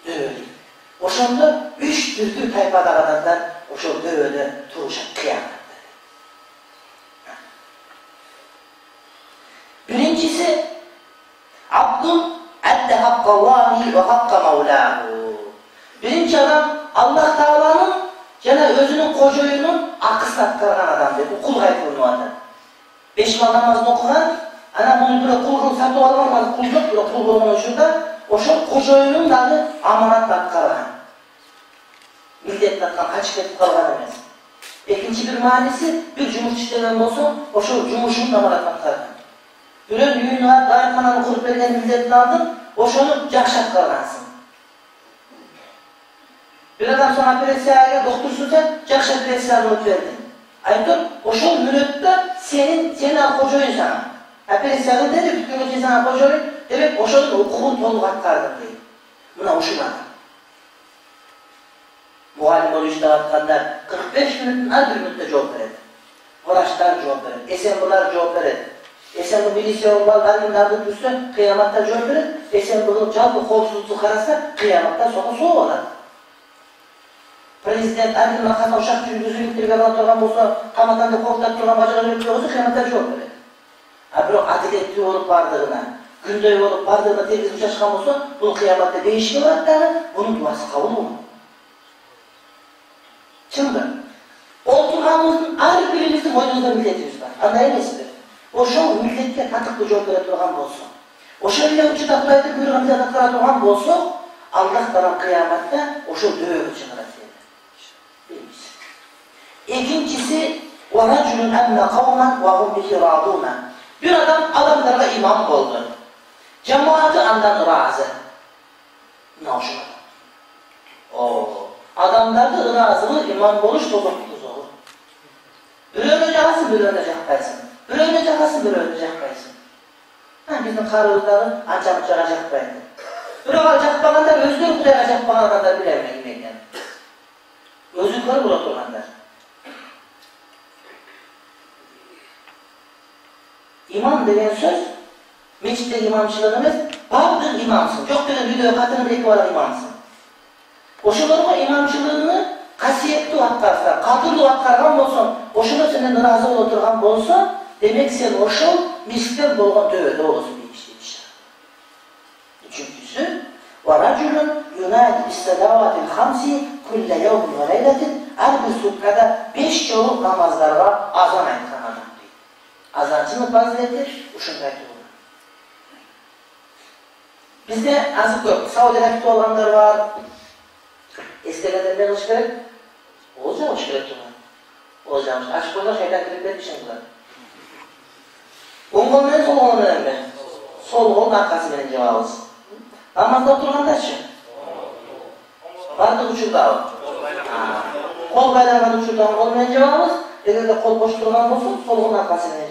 Дөбө. Ошондо үч түрдүү тайпадагы адамдар ошол дөбөдө турушат кыяматта. Биринчиси Абдул Адда хаккаллахи ва хакка маулаху. Биринчи адам Аллах Тааланын жана өзүнүн кожоюнун акысын аткарган адам деп кул айтылып атат. Беш мал намазын окуган, анан муну бирок кул кылып сатып алган, кул жок, бирок кул болгон учурда ошол кожоюнун дагы аманат аткарган. Милдетин аткан качып кетип калган эмес. Экинчи бир мааниси бир жумуш иштеген болсо, ошол жумушунун аманатын аткарган. Бирөө үйүнө дайыркананы куруп берген милдетин алдың, ошону жакшап калгансың. бир адам саған операцияға доктурсунса жакшы операцияны алып берди айтып ошол мүнөттө сенин сен ал кожоюн сага операцияны деди бүткөнгө чейин сага кожоюн демек ошонун укугун толук аткардым дейт мына ушул адам мугалим болуп иштеп атканда кырк беш мүнөттүн ар бир мүнөттө жооп берет врачтар жооп берет эсен булар жооп берет эсен бул милиция балдарын нардын жүрсө кыяматта жооп берет эсен бул жалпы коопсуздукту караса кыяматта сого соо болот президент әділ мақсатқа жүргізушіліктерге бара тұрған болса қаматанды қорқытып тұрған бажаға жүріп болса қиянаттар жоқ а бірақ әділетті болып бардығына күндей болып бардығына тергізіп шашқан болса бұл қияматта бейішке барады дағы бұның дуасы қабыл болады шын ба отырғанымыздың әрбіріміздің мойнымызда міндетіміз бар. Андай емес пе? Ошол милдетке татыктуу жооп бере турган болсо ошол эле учурда кудайдын буйругун аткара турган болсок аллах таала кыяматта ошол дөөгө İkincisi وَرَجُلُنْ اَمْنَ قَوْمًا وَهُمْ بِهِ رَعْضُونَ Bir adam adamlara imam oldu. Cemaati andan razı. Ne hoşuma. Oo. Adamlarda razılı imam oluş dolu olur. Öğreneceksin, öğreneceksin. Öğreneceksin, öğreneceksin. Ha, bizim karıları ancak çıkacak bende. Bırak alacak bağında, özgür kuracak bağında bile bile gitmeyin yani. Özgür kuracak bağında. İmam degan so'z mechitda imomchiligimiz baribir imomsin. Yo'q degan uyda xatini bilib olgan imomsin. O'shalarga imomchiligini qasiyatli atqarsa, qadrli atqargan bo'lsin, o'shani sendan rozi bo'lib turgan bo'lsa, demak sen o'sha miskin bo'lgan tövbede olasın deyishdi. Üçüncüsü, وَرَجُلٌ يُنَادِ بِالسَّلَوَاتِ الْخَمْسِ كُلَّ يَوْمٍ وَلَيْلَةٍ Her bir sutkada beş yolu namazlarga azan aytkan Azancımız vaziyettir, uşundaki olur. Bizde azık yok. Saudi'de olanlar var. Eskilerden ben alışverip, olacağım alışverip durma. Olacağım. Açık olacak şeyler kiripler bir şey bunlar. Oğun kol sol kol benim mi? Sol kolun arkası benim cevabımız. Namazda oturganda şu. Vardı uçurda al. Kol bayramada uçurda al. Cevabımız. Eğer de kol boş durman olsun, sol kolun arkası benim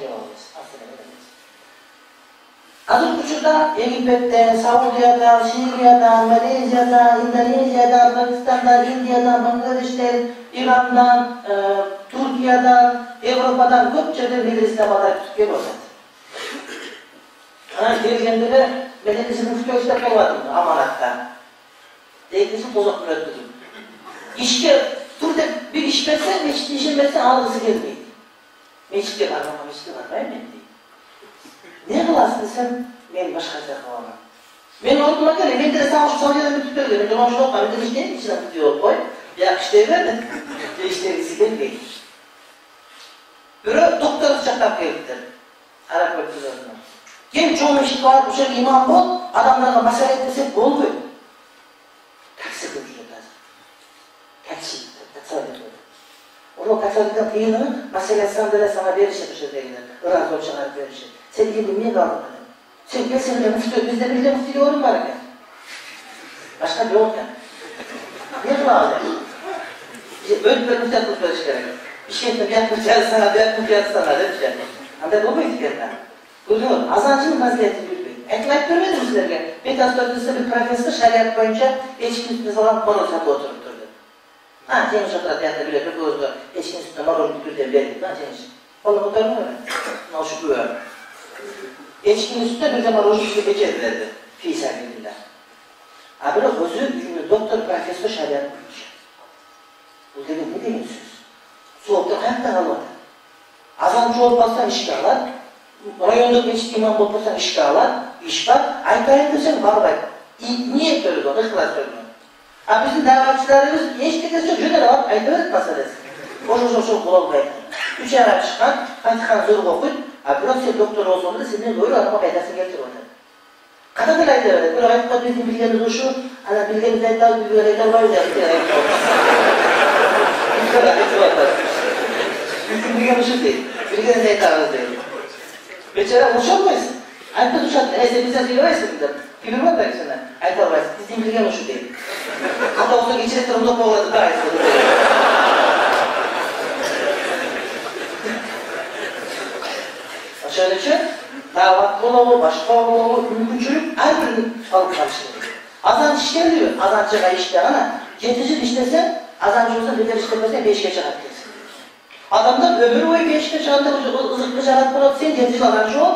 Adıkuşu'da, Egipet'te, Saudiya'da, Şili'ya'da, Malezya'da, İndonezya'da, Pakistan'da, İndia'da, Bangladeş'te, İran'dan, e, Türkiye'den, Avrupa'dan köpçede milli İslam olarak Türkiye'ye olsadı. Yani gelgende de medenisini köşte koymadım amanatta. Deklisi bozuk bıraktım. İşte burada bir iş versen, işin versen ağzısı gelmeydi. Meşgul var ama meşgul var, değil mi? не қыласың десем мен башкача кылам мен ордума келем мен деле сагынышып сабырларым бүтүп келген мен жоқ, жок мен деле иштейм ичинен бүтүп болуп кой жак иштей бердим же иштегиси келбей бирөө докторду чактап келиптир арак өткүзөдүнөр чоң барып ошол жерге имам болуп адамдарга масалет десек болбойт таксир деп жүрөт азыр такси ошол Sen gel seninle müftü, bizde bir de müftü yorum var ya. Başka bir yok ya. Niye kaldın? Öyle bir müftü tutmak gerek. Bir şey de bir yapmayacağız sana, bir yapmayacağız sana, demiş Anda bu mu istiyorlar? Buyurun, azancının vaziyeti bilmeyin. Eklep görmedim sizlerge. Petersburg'da bir profesör şeriat boyunca eşkin üstüne salan marul satı oturup durdu. Ha, Cengiz Şokrat yanında bile bir gözü eşkin üstüne marul bir gülden verdik. Ha, Cengiz. Oğlum oturur mu? Ne bu Eşkin üstüne bir zaman hocam geçerlerdi. Fi sebilillah. Abi huzur доктор, doktor profesör şahiden bulmuş. Bu dedi ne diyorsunuz? Soğukta de kalmadı. Azamcı olmazsan işe alar. Rayonda geçit imam olmazsan işe alar. İş var. Aytayın desen var bak. Niye söyledi onu, ihlas айта Aykayın ол жоқ сол бола алмайды үш шыққан фатиханы зор 아브라스 doktor sizin böyle arama faydası gelir ona. Kadınlar da bir hayatta bizim bilgimiz şu, ana bilgimizden daha bilgilerden var ya. Bu kadar hiç var. Bizim bilgimiz şu değil, bilgimizden daha değil. Beçere ulaşamayız. Hatta düşen, neyse bize söylemeyiz mi? Bilmem ben sana. Ayta varsın, bizim bilgimiz şu değil. Hatta onu geçirirken onu da boğuladı daha iyi. Şöylece davat mola башка başka мүмкүнчүлүк ар бир her Азан alıp çalıştırır. Azan işler diyor, жыл іштесең азан шығады дейсің адамдар бою бойы беске шығады ызықты жаратып болот, сен жети жыл азан жоқ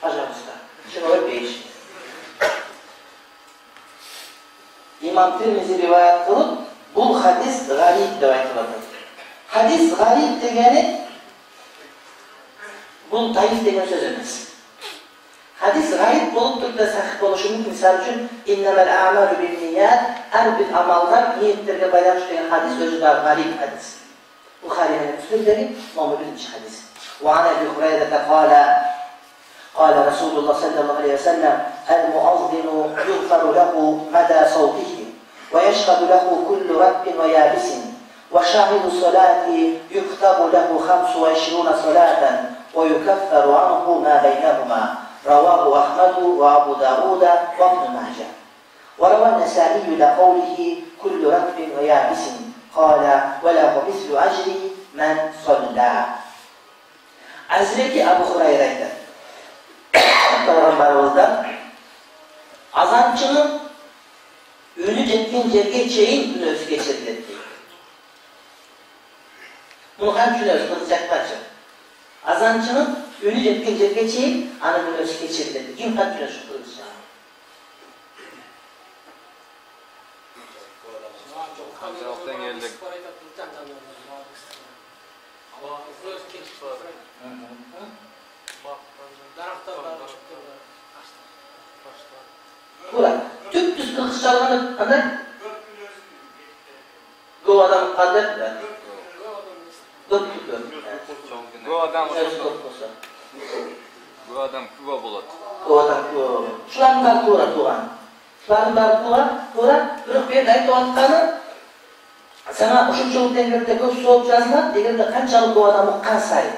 пожалуйста человек беш имам бұл хадис ғариб деп хадис ғариб дегені degeni bu dayif degen söz emas. Hadis gayet bolup turib da sahih bo'lishi mumkin. Misal uchun innamal a'malu binniyat, har bir amallar niyatlarga байланыш degan hadis o'zida g'arib hadis. Buxoriy va Muslimdagi nomli birinchi hadis. وعن ابي هريره قال قال رسول الله صلى الله عليه وسلم المؤذن يغفر له مدى صوته ويشهد له كل رب ويابس وشاهد الصلاة يكتب له خمس وعشرون صلاة ويكفر عنه ما بينهما رواه أحمد وأبو داود وابن ماجه وروى النسائي لقوله كل ركب ويابس قال وله مثل أجر من صلى Hazreti Abu Hurayra aytadi. Payg'ambarimizdan azanchining uni jetgan yerga cheyin uni o'zi kechirdi deydi. Buni ham tushunamiz, qiziqarchi. Azanchining uni jetgan yerga cheyin ana buni o'zi kechirdi deydi. Kim ham tushunish qilsa. Hamzalıktan geldik. To'g'ri. Tüp tuz qilqish chalg'ini qanday? Bu odam бұл адам бұл адам куә болады бұл адам куә болады шылардың бәрі тура туған шылардың бәрі тура тура бірақ мен айтып жатқаны саған ұшымшылық деңгейде көп соғып жазылады егер де қаншалық бұл адам ұққан сайын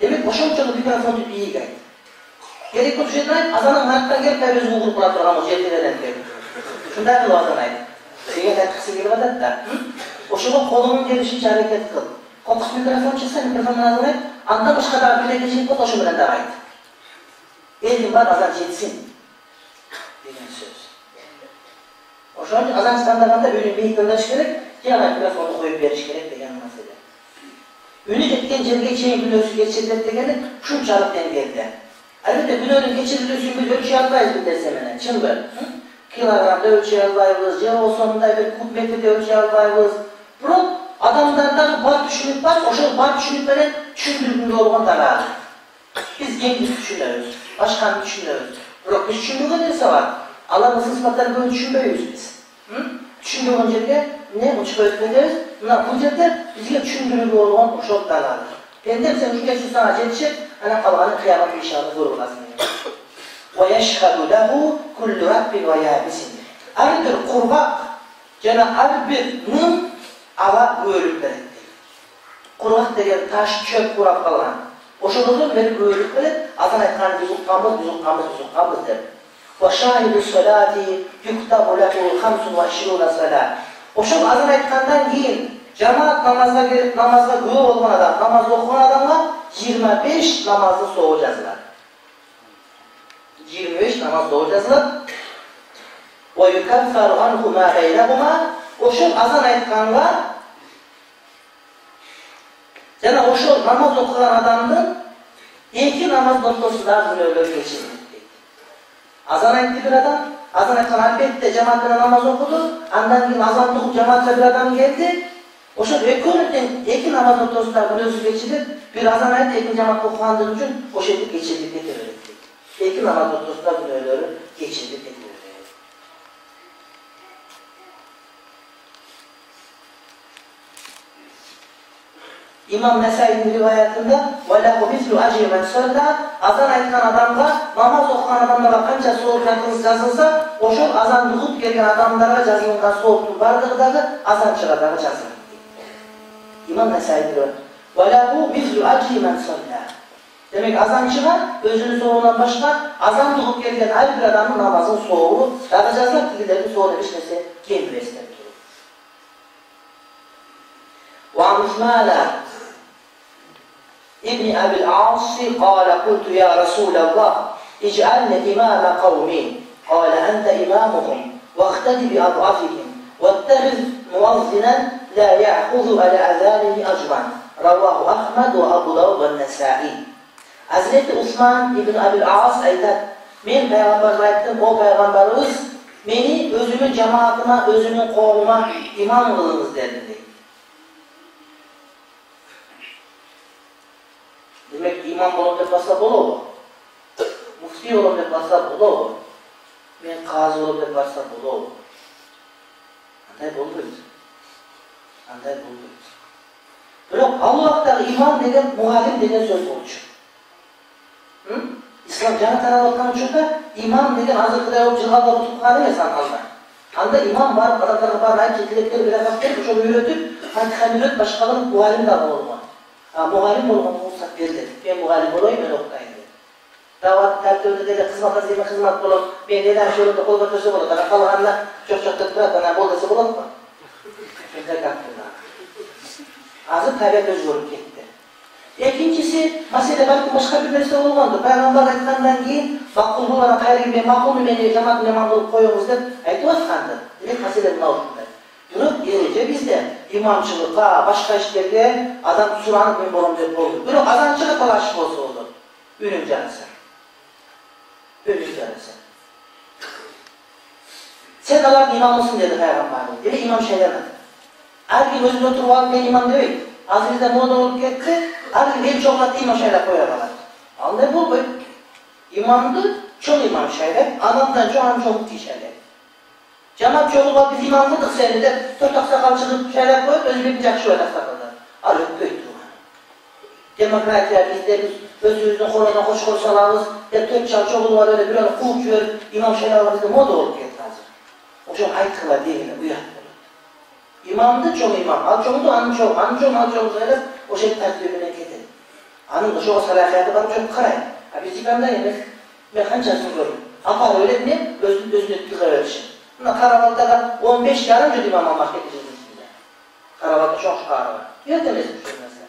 демек ұшымшылық микрофонды биік айт керек болса жерден айт азаның арттан келіп қазір өзі уғыр құра тұрған ол жерден келіп шындай қылып азан айт деген айтқысы келіп жатады да ошоға қолыңнан келишинче аракет кыл. Qo'qish mikrofon chesa, mikrofonni azan anda boshqa da bilaga yetib qo'sh bilan da ayt. Endi bar azan yetsin. degan so'z. O'shaning azan standartida uyni beytlash kerak, yana mikrofonni qo'yib berish kerak degan masala. Uyni ketgan yerga cheyin buni kechirdi degani shunchalik dengelda. Albatta buni kechirilishi biz o'lchay olmaymiz bu narsa mana, chin bir. Kilogramda o'lchay olmaymiz, yo o'sonda bir kub metrda o'lchay olmaymiz. Biroq odamlardan bor tushunib bor, o'sha bor tushunib bilan tushuntirib bo'lgan dalil. Biz yangi tushunamiz, boshqani tushunamiz. Biroq biz tushunmagan narsa bor. Allah'ın sıfatları böyle düşünmüyoruz biz. Hı? Düşündüğün yerine ne uçup ötmediriz? Buna bu yerde bizge düşündürüp olan o şok daladır. Endi sen şu geçti sana yetişip, ana kalanı kıyamet inşallah vurgulasın. وَيَشْهَدُ لَهُ كُلُّ رَبِّ وَيَابِسٍ Her bir kurbak, cana her birinin alan bu ölümlerin Kurmak degen taş, çöp kurap kalgan. Oşonuzdun benim öğrüklerim azan etkan yuzukkamız, yuzukkamız, yuzukkamız der. Ve şahidu salati yuktabu lehu hamsun ve şiruna salat. Oşol azan etkandan giyin. Cemaat namazda gelip namazda güve olan adam, namaz okuyan adamla 25 namazı soğuc yazılar. 25 namaz soğuc yazılar. Ve yukaffaru anhu ma beynehuma ошол азан айтканга жана ошол намаз окуган адамдын эки намаз ортосу дагы кечирилет дейт азан айтты бир адам азан айткан албетте жамаат менен намаз окуду андан кийин азанды угуп жамаатка бир адам келди ошол экөөнү тең эки намаз ортосунда күнөөсү кечирилип бир азан айтты экинчи жамаат окугандыгы үчүн ошентип кечирилип кете берет дейт эки намаз ортосунда күнөөлөрү кечирилип кете İmam Nesai'nin rivayetinde وَلَهُ مِثْلُ اَجْرِ مَنْ صَلَّى Azan aytgan adamga, namaz okuyan adamlara qancha soğuk yazılsa, oşul azan duğup gelgen adamlara yazılgan soğuktun bardığıdağı azançılara yazılır. İmam Nesai diyor, وَلَهُ مِثْلُ اَجْرِ مَنْ صَلَّى Demek azançılar özünü soğuğundan başka azan tutup gelgen her bir adamın namazın soğuğu, yakacağızlar bilgilerin soğuğuna işmesi kendi beslenir. وعن عثمان ابن أبي العاص قال قلت يا رسول الله اجعلني إمام قومي. قال أنت إمامهم واقتد بأضعفهم واتخذ مؤذنا لا يأخذ على أذانه أجرا. رواه أحمد وأبو داود والنسائي. Hazreti Osman İbn Abil As aytar, men peygamberge aytdım, o peygamberimiz beni özümün cemaatine, özümün kovuma imam kılınız dedi. demak болып bo'lib deb bo'ladi muftiy bo'lib мен bo'ladi men qazi bo'lib deb андай qanday андай qanday бірақ biroq иман деген мұғалім деген сөз so'z bo'lishi ислам жаңа таралыватқан үшін да имам деген азыркыдай болуп жылгада емес эмес анда анда имам барып адамдарға барып айтып тілектер бере алып келіп ошону үйрөтүп фатиханы үйрөтүп башкалар муалим да болған muallim bo'lgan ruxsat berdi. Men muallim bo'layman, men o'qitayman. Davat tartibida dedi, xizmat qilsam xizmat bo'lib, men dedan shu yerda qo'lga tursa bo'ladi. Qolganlar cho'q-cho'qda turadi, ana bo'lsa bo'ladimi? Shunday gapirdilar. Hozir tabiat o'zgarib ketdi. Ikkinchisi, masala balki boshqa bir narsa bo'lgandi. Payg'ambar aytgandan keyin ma'qul bo'lgan qayerga ma'qulmi meni jamoat imom qilib qo'yingiz deb aytyapgandi. Demak, masala Biroq ereje bizda imomchilikqa, boshqa ishlarga odam suranib men bo'laman deb bo'ldi. Biroq azonchiga talash bo'lsa bo'ldi. O'lim janisi. O'lim janisi. Sen ular imommisan dedi payg'ambarimiz. Dedi imom şey demedi. Her gün özünde oturup alıp ben imam değil. Aziz'de moda olup gitti. Her gün el çoğlattı imam şeyler koyarlar. Ne bul bu? İmamdı, çok imam şeyler. Anamdan çok an çok kişiler. Cemaat çoğulma biz imamlıdık seni de. Dört aksakal çıkıp şeyler koyup özü bir cak şöyle aksakalar. Al yok köy Demokratiya bizde biz özümüzün koluna hoş konuşalarız. Hep dört çal çoğul var öyle bir öyle kuğup jör. İmam şeyler var bizde moda olup hazır. O çok aykırılar değil, uyan. İmamdı çok imam. Al çoğundu anı çok. Anı çok al çok söylep o şey tertibine getir. Anın da çok salahiyatı var çok karay. Ha biz imamdan yemek. Ben kancasını görüyorum. Apar öyle mi? Öz, özünü tıkar ölçün. Buna Karabal'da da 15 yarım cüd imam almak edeceğiz içinde. Karabal'da çok şıkarı var. Yönetemez bir şey mesela.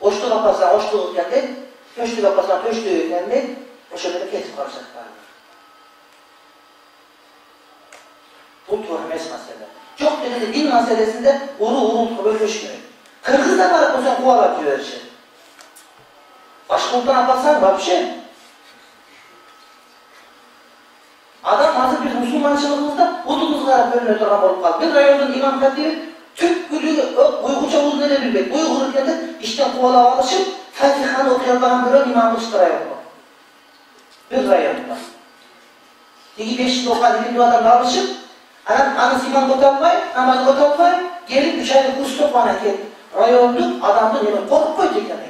Oçlu kapasına oçlu kendi, köşlü kapasına köşlü kendi, o şekilde kesip karışacaklar. Bu tuhmes mesele. Çok dedi din meselesinde uru uru bölüşmüyor. Kırgız da var o zaman kovalatıyor her şey. Başkomutan yaparsan var bir şey. адам азыр біз мусулманчылыгыбызда утубузга карап бөлүнө турган болуп калды бир райондун имам катиби түпкүлүгү уйгурча улуз эле билбейт уйгур экенден иштен кубалап алышып фатиханы окуй албаган бирөө имам кылышты районго бир районда. Тиги беш жыл окуган илимдүү адамды алышып анан анасы имамга өтө албай намазга өтө албай келип үч айлык курста оқыған екен райондун адамды немен қорқып қойды экен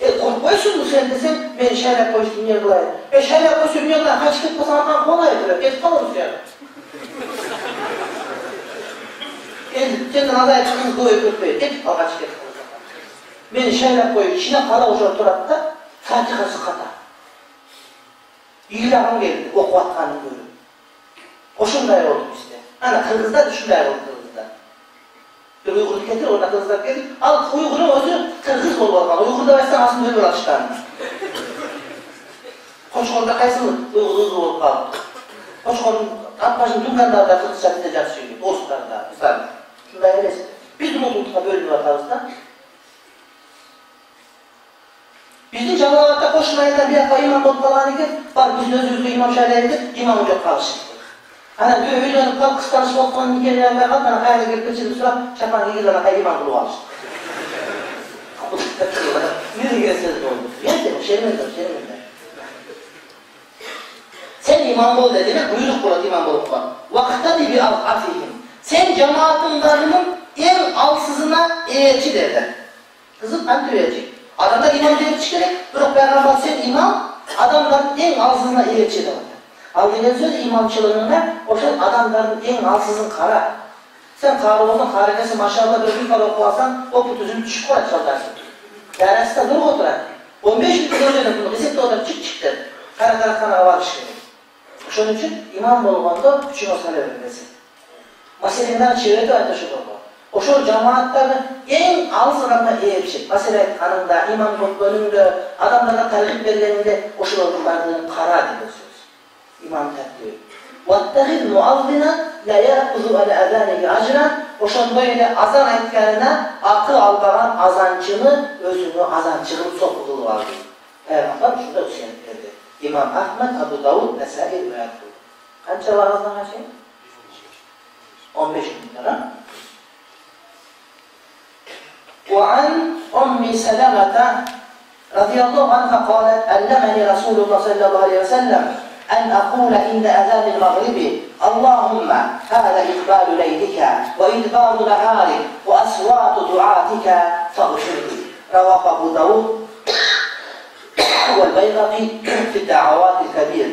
оны қойшы уже десем мен үш айлап қойшы не қылайын үш айлап қойшы не қылайын қайтып кетіп қалсаң атаң қуалай тұрады кетіп қаламын сол енді сен мынадай қыз көбейіп кетпей кетіп қал қайтып кетіп қал мен үш айлап ішіне қара уже тұрады да фатихасы қата ұйлағым келді оқып жатқанын көріп ошондай болды бізде ана қырғызда ушундай болды Uygur'u getir, orada Kırgız'da getir. Al Uygur'un özü Kırgız algan. Uygur'da versen aslında öyle açıklarını. Koçkol'da kaysın Uygur'u olup kaldı. Koçkol'un Atbaş'ın Tunganlar'da Kırgızca gidecek söylüyor. Dostlar'da, mesela. Şunday öyle. Biz tutuğa bölümü atarızda. Bizim cemaate koşmayla bir defa imam tutmalarını gel. Bak bizim özümüzde imam şerlerinde imam hocam karşı. Ana öyle kal kıskanç olmanın yerine kal bana hayal gelip geçirdi sonra şapan yıllarına kayıman bulu alıştı. Yürü gösterdi oldu. Yerde o şerimizde o şerimizde. Sen imam ol dediğine buyruk bulat imam olup var. Vakta bir afihim. Sen cemaatinlerinin en alsızına eğerci derler. Kızım ben duyacak. Adamlar imam diye çıkarek, bırak peygamber sen imam, adamların en alsızına eğerci derler. Al degan söz imamçılığına oşan adamların en alsızın kara. Sen kara olsan karinesi maşallah bir kara okuyorsan o putuzunu düşük koyar çalarsın. Yarasında durup oturan. 15 gün görüyorum bunu. Bizim oturup çık çık dedi. Kara kara kana var işte. Şunun için imam bolganda küçük masale verilmesi. Maseleler çevrede ayta şu bolgu. Oşo cemaatların en alzırama erişip, mesela hanımda, imam bölümünde, adamlara tarih verilende oşoların bardığını kara dedi söz. İmam takdir. وَاتَّخِذْ مُعَظِّنًا لَا يَأْخُذُ عَلَى أَذَانِهِ أَجْرًا Oşonda öyle azan aytkanına akıl albaran azançını, özünü azançının sokuluğu aldı. Peygamber şurada hüseyin verdi. İmam Ahmet, Abu Davud, Nesai rivayet kıldı. Kaç var azan şey? 15 bin lira. وعن أم سلمة رضي الله عنها قالت علمني رسول الله صلى الله عليه وسلم أن أقول إن أذان المغرب اللهم هذا إقبال ليلك وإدبار نهارك وأصوات دعاتك فاغفر لي رواه أبو داود والبيهقي في الدعوات الكبير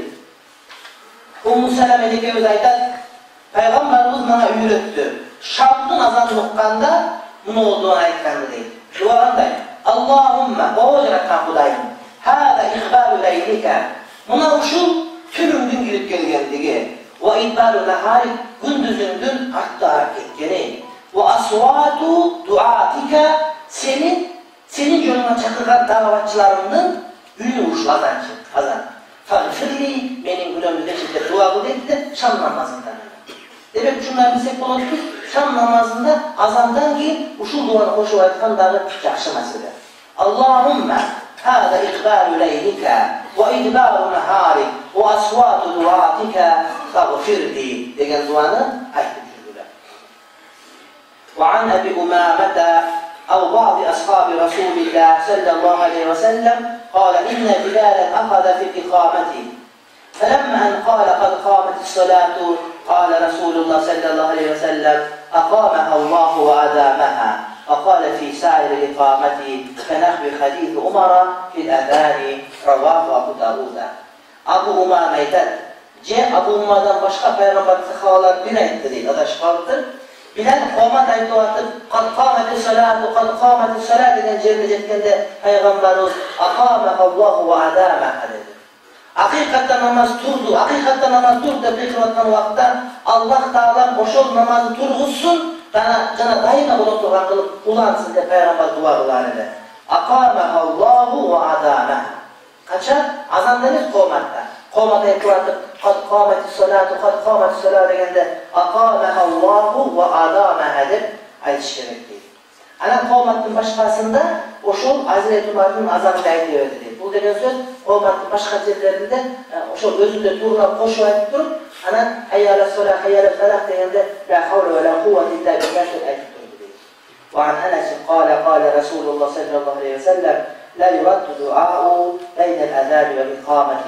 Ummu Seleme dikemiz aytat Peygamberimiz bana öğretti. Şartın azan nukkanda bunu olduğunu aytkandı değil. Duvarandayım. Allahümme o hocam Hudayım. Hâda ihbaru leylike. Buna uşul tülümdün girip gelgendigi ve idbaru nahari gündüzündün hatta etkeni ve asvatu duatika senin senin yoluna çakılan davatçılarının ünlü uşladan çıktı falan. Fakirli benim günümüzde şimdi dua bu dedi de şam namazından. Demek şunlar bize bulunduk. Şam namazında azandan giyin uşul duanı koşu ayıtkan dağı yakşı mesele. Allahümme هذا إقبال ليلك وإدبار نهارك وأصوات دعاتك فاغفر لي. ديجان زوانا وعن أبي أمامة أو بعض أصحاب رسول الله صلى الله عليه وسلم قال إن بلالا أخذ في الإقامة. فلما أن قال قد قامت الصلاة قال رسول الله صلى الله عليه وسلم أقامها الله وأدامها. وقال في سائر إقامته كنخب خليل عمر في الأذان رواه أبو داود. أبو أمامة يتد جاء أبو أمامة باشقا بيرمبر تخالر بنا يتدين هذا شفارت بنا قامت أيضا قد قامت الصلاة وقد قامت الصلاة. إذا جرم جتكند پیغمبر أقام الله وعدام أحدد حقيقة نماز ترده حقيقة نماز ترده بقرة وقتا الله تعالى بشوط نماز ترغسون жана дайыма болот турган кылып улансын деп пайгамбар дуа кылган эле акамахаллаху ва адана качан азанда эмес коматта коомат айтылатып кад камати солату ва аданаха деп айтыш керек дейт анан кооматтын башкасында ошол азиретумардын азанында айта берди дейт бул деген сөз болмады башка жерлеринде ошо өзүндө тууна кошуп айтып туруп анан аяла сола аяла фалак дегенде ла хаула ва ла кувват илля وعن أنس قال قال رسول الله صلى الله عليه وسلم لا يرد دعاء بين الأذان والإقامة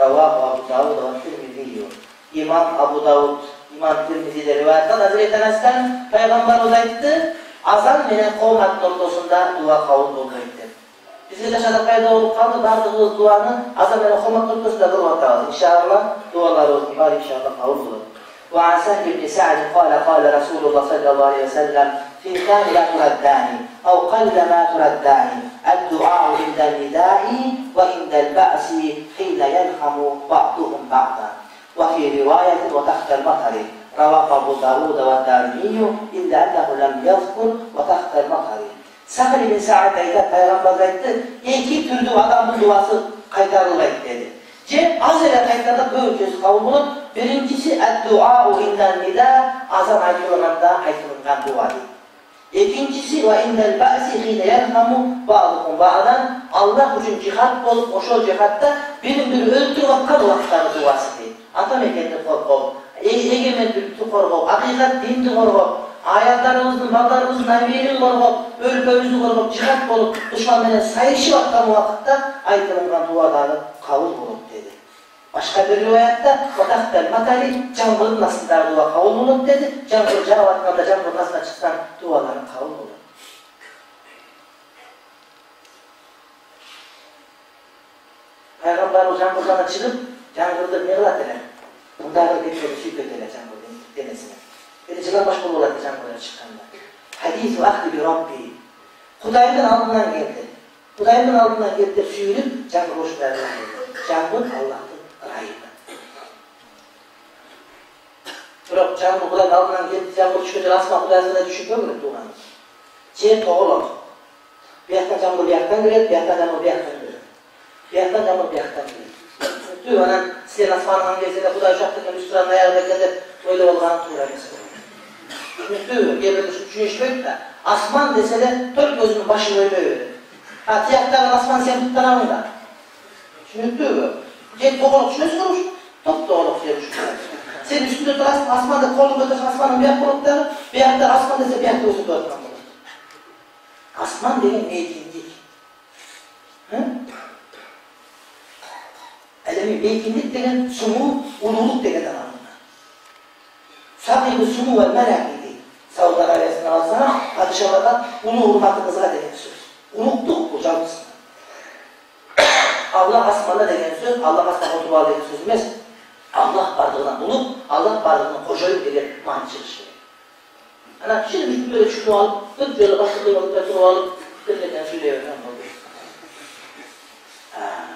رواه أبو داود والترمذي إمام أبو داود إمام الترمذي ده رواية عن أزريت أنس كان فيغنبر الله أزان من القومة تلتصن دعاء قول بلغيت de şada payda olup kaldı, bardığımız duanı azan menen qomat noktasında kılıp atalım. İnşallah dualarımız var inşallah kabul olur. وعن سهل بن سعد قال قال رسول الله صلى الله عليه وسلم كان لا تردان أو قل ما تردان الدعاء عند النداء وعند البأس حين يلحم بعضهم بعضا وفي رواية وتحت المطر رواه أبو داود والدارمي إلا أنه لم يذكر وتحت المطر Sakın ibn Sa'id Bey'de Peygamber etti. İki türlü adamın duası kaytarılmayı dedi. Cem az ile kaytada böyle söz kavulunup birincisi el-dua'u inden nida azan aytılığında aytılığından dua dedi. İkincisi ve innel ba'si hine yerhamu ba'dukum ba'dan Allah için cihat bolup oşo cihatta e, bir öldür vakkan duası egemen аялдарыбыздын балдарыбыздын амелин коргоп өлкөбүздү коргоп жихад болуп душман менен сайышып аткан убакытта дуадағы қабыл кабыл болот деди башка бир рыбаятта матахтал матали жаңбырдын астындагы дуба кабыл болот деди жаңбыр жаап атканда жаңбырдын астына шыққан дуалары кабыл болот пайгамбарыбыз жаңбырдан чыгып жаңбырды эмне кылат эле мындагы кеткен сүйкөт эле Dedi çıkan baş bulu olarak cangırdan çıkanda. Hadis-i ahdi bi Rabbi. Huday'ın aldından geldi. Kudayımın altından gelip de suyunup can boş verdiler. Canın Allah'ın rayında. Bırak canın Kudayımın altından gelip can boş çıkınca asma Kudayımına düşüp ömrü tuğanı. Şey toğulak. Bir yaktan canı bir yaktan girer, bir yaktan canı bir yaktan girer. Bir yaktan canı bir yaktan girer. Tüy anan size asmanın gezide Kuday uçaktaki üstüranın ayağına gelip öyle olgan tuğra mesela görüntü yerine suçluyeşmekle asman dese de dört gözünün başını öyle verir. Ha tiyatlarla asman sen tuttanamayın da. Düşünüktü bu. Cet doğru düşünüyorsun olmuş. Top doğru düşünüyorsun. Sen üstünde tutarsın asmanda kolunu götürsün asmanın bir yakın otları. Bir yakın asman dese bir yakın gözünü tutarsan olur. Asman dediğin eğitimlik. Hı? Elemi beykinlik degen sumu, ululuk degeden anlamda. Sahibi sumu ve meraki Saudi Arabiyası'nın ağzına padişahlardan bunu hurmatınıza denen söz. Unuttuk hocamız. Allah asmana denen söz, Allah asmana otuba denen sözümüz. Allah varlığına bulup, Allah varlığına koşayıp degen mani çalışıyor. Ana şimdi böyle şunu alıp, böyle asılı alıp, böyle alıp, böyle söylüyor. Ha.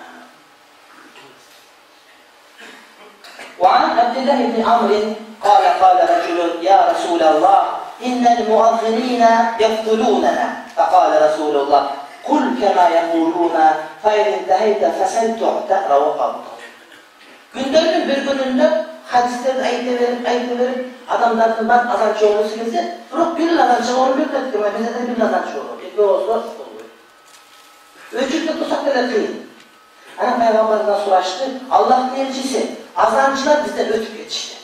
وعن عبد الله بن عمرو قال قال رجل يا رسول الله إن المؤذنين يفضلوننا فقال رسول الله قل كما يقولون فإن انتهيت فسل تعتى رواه أبو Günlerin bir gününde hadisleri ayıta verip ayıta verip adamların ben azançı olması gelse durup bir azançı olur bir dedik ama bize de bir azançı olur. Bir olsa olur. Ölçükte tutsak da değil. Hani Peygamberden soraştı. Allah'ın elçisi azançılar bizden ötüp geçişti.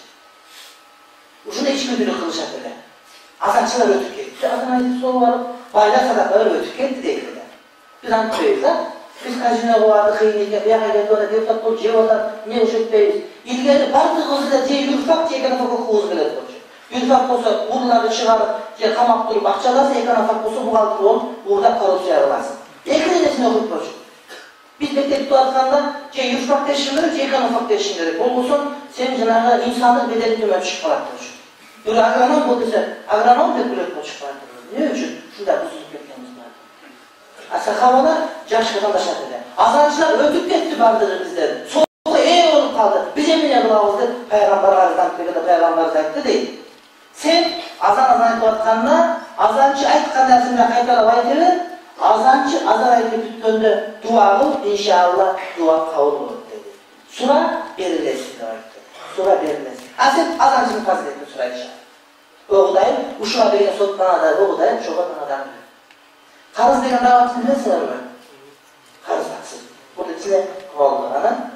Ucunda iç müdürü kılışa böyle. Azançılar ötüp gitti. Azan ayı sol varıp baylar sadakalar ötüp gitti değildiler. Biz anlatıyorlar. Biz kajına kovardı, kıyınıyken, bir ayda dola deputat bol, cevalar, ne uşutmayız. İlgeri parti kızı da diye yurfak diye ekonomik hukuku bilet olacak. Yurfak olsa uğurları çıkarıp, diye kamak durup, akçalarsa ekonomik hukuku bu kaldı, onu бедбеттілікті айтқанда жай ұшпақ тешім керек жай қана тешім керек ол болсын сен жаңағы инсандық беделің төмен түсіп қалады уже уже агроном бол десе агроном деп біледі болып шығып қалады не үшін шундай бұзылып кеткеніміз бар а сахабалар жақсы қадамдашады деді азаншылар өтіп кетті бардығы бізден соқы е болып қалды біз немене қыламыз деп пайғамбарға арызданып келгенде пайғамбарымыз айтты дейді сен азан азан айтып жатқанда азаншы айтқан нәрсені қайталап айтып Azancı Azrail'i tutkundu. Duamı inşallah dua kabul olur dedi. Sura belirlesin demektir. Sura belirlesin. Aslında azancını faziletli sura inşallah. Oğudayım, uşuna beyin sotman adayı, oğudayım, şobanın adamı. Karız degen davatını ne sınır mı? Karız haksız. Bunun içine kovallar ana.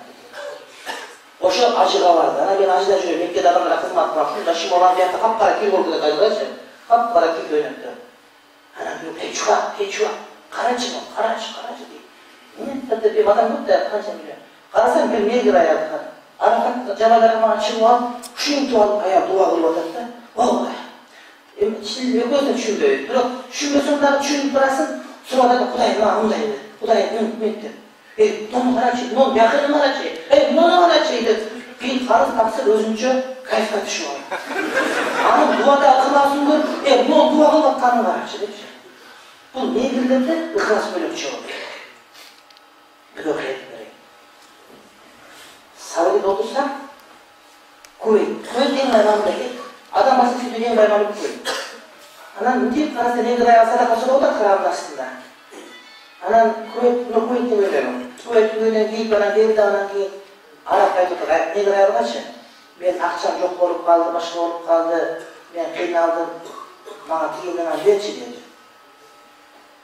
Oşo acıga vardı. Ana ben acıda şöyle Mekke'de adamlara hizmet bıraktım. Taşım olan bir yerde kapkara kil oldu da kaygılaysa. Kapkara kil dönüktü. Ana diyor, hey çuva. қарашы мен қарашы қарашы дейді не тіпті деп адам көп тағы қанша миллион қарасам бір негр аятхан арақат жабалары маған шығып алып күшін туалып аяғы дуа қылып жатады да алла енді уалла көзің түшінбе бірақ түшінбесең дағы түшініп тұрасың сол жатады құдай маған мындай деді құдай мен деп ей мынаны қарашы мынаны мынаяқын қарашы ей мынаны қарашы деп кейін қарыз тапсыр өзінше кайфқа түсіп алады ана дуада ықыласын көріп е мынау дуа қылып жатқанын қарашы депші Бұл neyi bildiğimde ihlas böyle bir şey olur. Bürokratları. Sarayı doldursak kuvvet. Söz değil bayramındaki. Adam basın ki dünya bayramı kuvvet. Anan müdür parası ne kadar sadakası da o da kararlı aslında. Anan kuvvet, no kuvvet de böyle. Kuvvet böyle değil bana değil de anan ki Arap kaydı gayet ne kadar yarılaşı. Ben akşam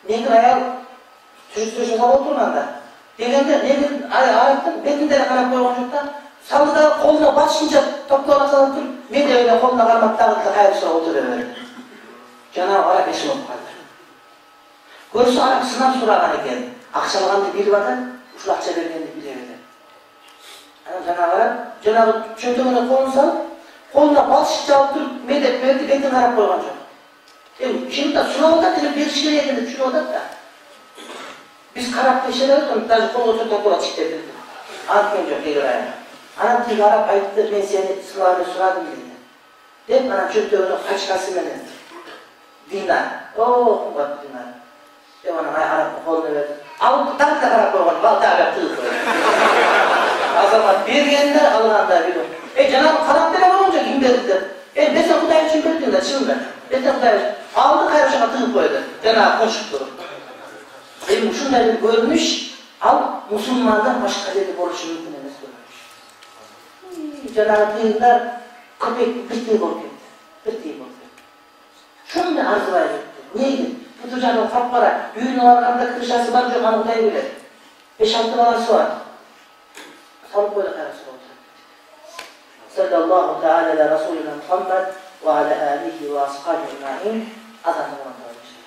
менің аял жүз жылға болып тұр анда дегенде менің аяқтың бетіне қарап қойған жоқ та салды қолына батышынша топкалап салып тұрып мен де өйле қолына қармап тағытты қайыршыға отыра бердім жаңағы араб еш болып қалды. Көрсе араб сынап сұраған екен. Ақша алғанды біліп жатыр ушул ақша бергенди біле береді анан жаңағы араб жаңағы жөтеңіне қолын салып қолына батышынша алып туруп мен берди бетін қарап қойған жок şey yedim, şunu odat da. Biz karap peşeler oturup, daha kolu oturup topura çıktı dedim. Antken çok ayağına. Anam tili Arap ayıttı, ben seni sınavını suradım dedi. Dep anam çöktüğünü kaçkası meni. Dinar. Oh, kubat dinar. Dep anam ay Arap kolunu verdi. Alıp tak da karap koygan, balta alıp tığ koygan. Azamat bergenler alganda bir E Cenab-ı Karam dene olunca kim verdi? E ben sen Kuday için de şimdi. Ben sen Kuday için. Aldı karışıma tığ koydu. Cenab-ı konuşup durup. E bir görmüş, al Müslümandan başka dedi borçlu mümkün emas görmüş. Cenab-ı Dinler köpek bittiği gitti. Bittiği gitti. Şunu da arzulayıp gitti. Neydi? Bu tucanın kapkara, düğünün arkanda kırışası var, yok hanım dayı bile. Beş altı balası var. Salıp böyle karısı oldu. Sallallahu teala ala Resulina Muhammed ve ala alihi ve 肌のようになりました。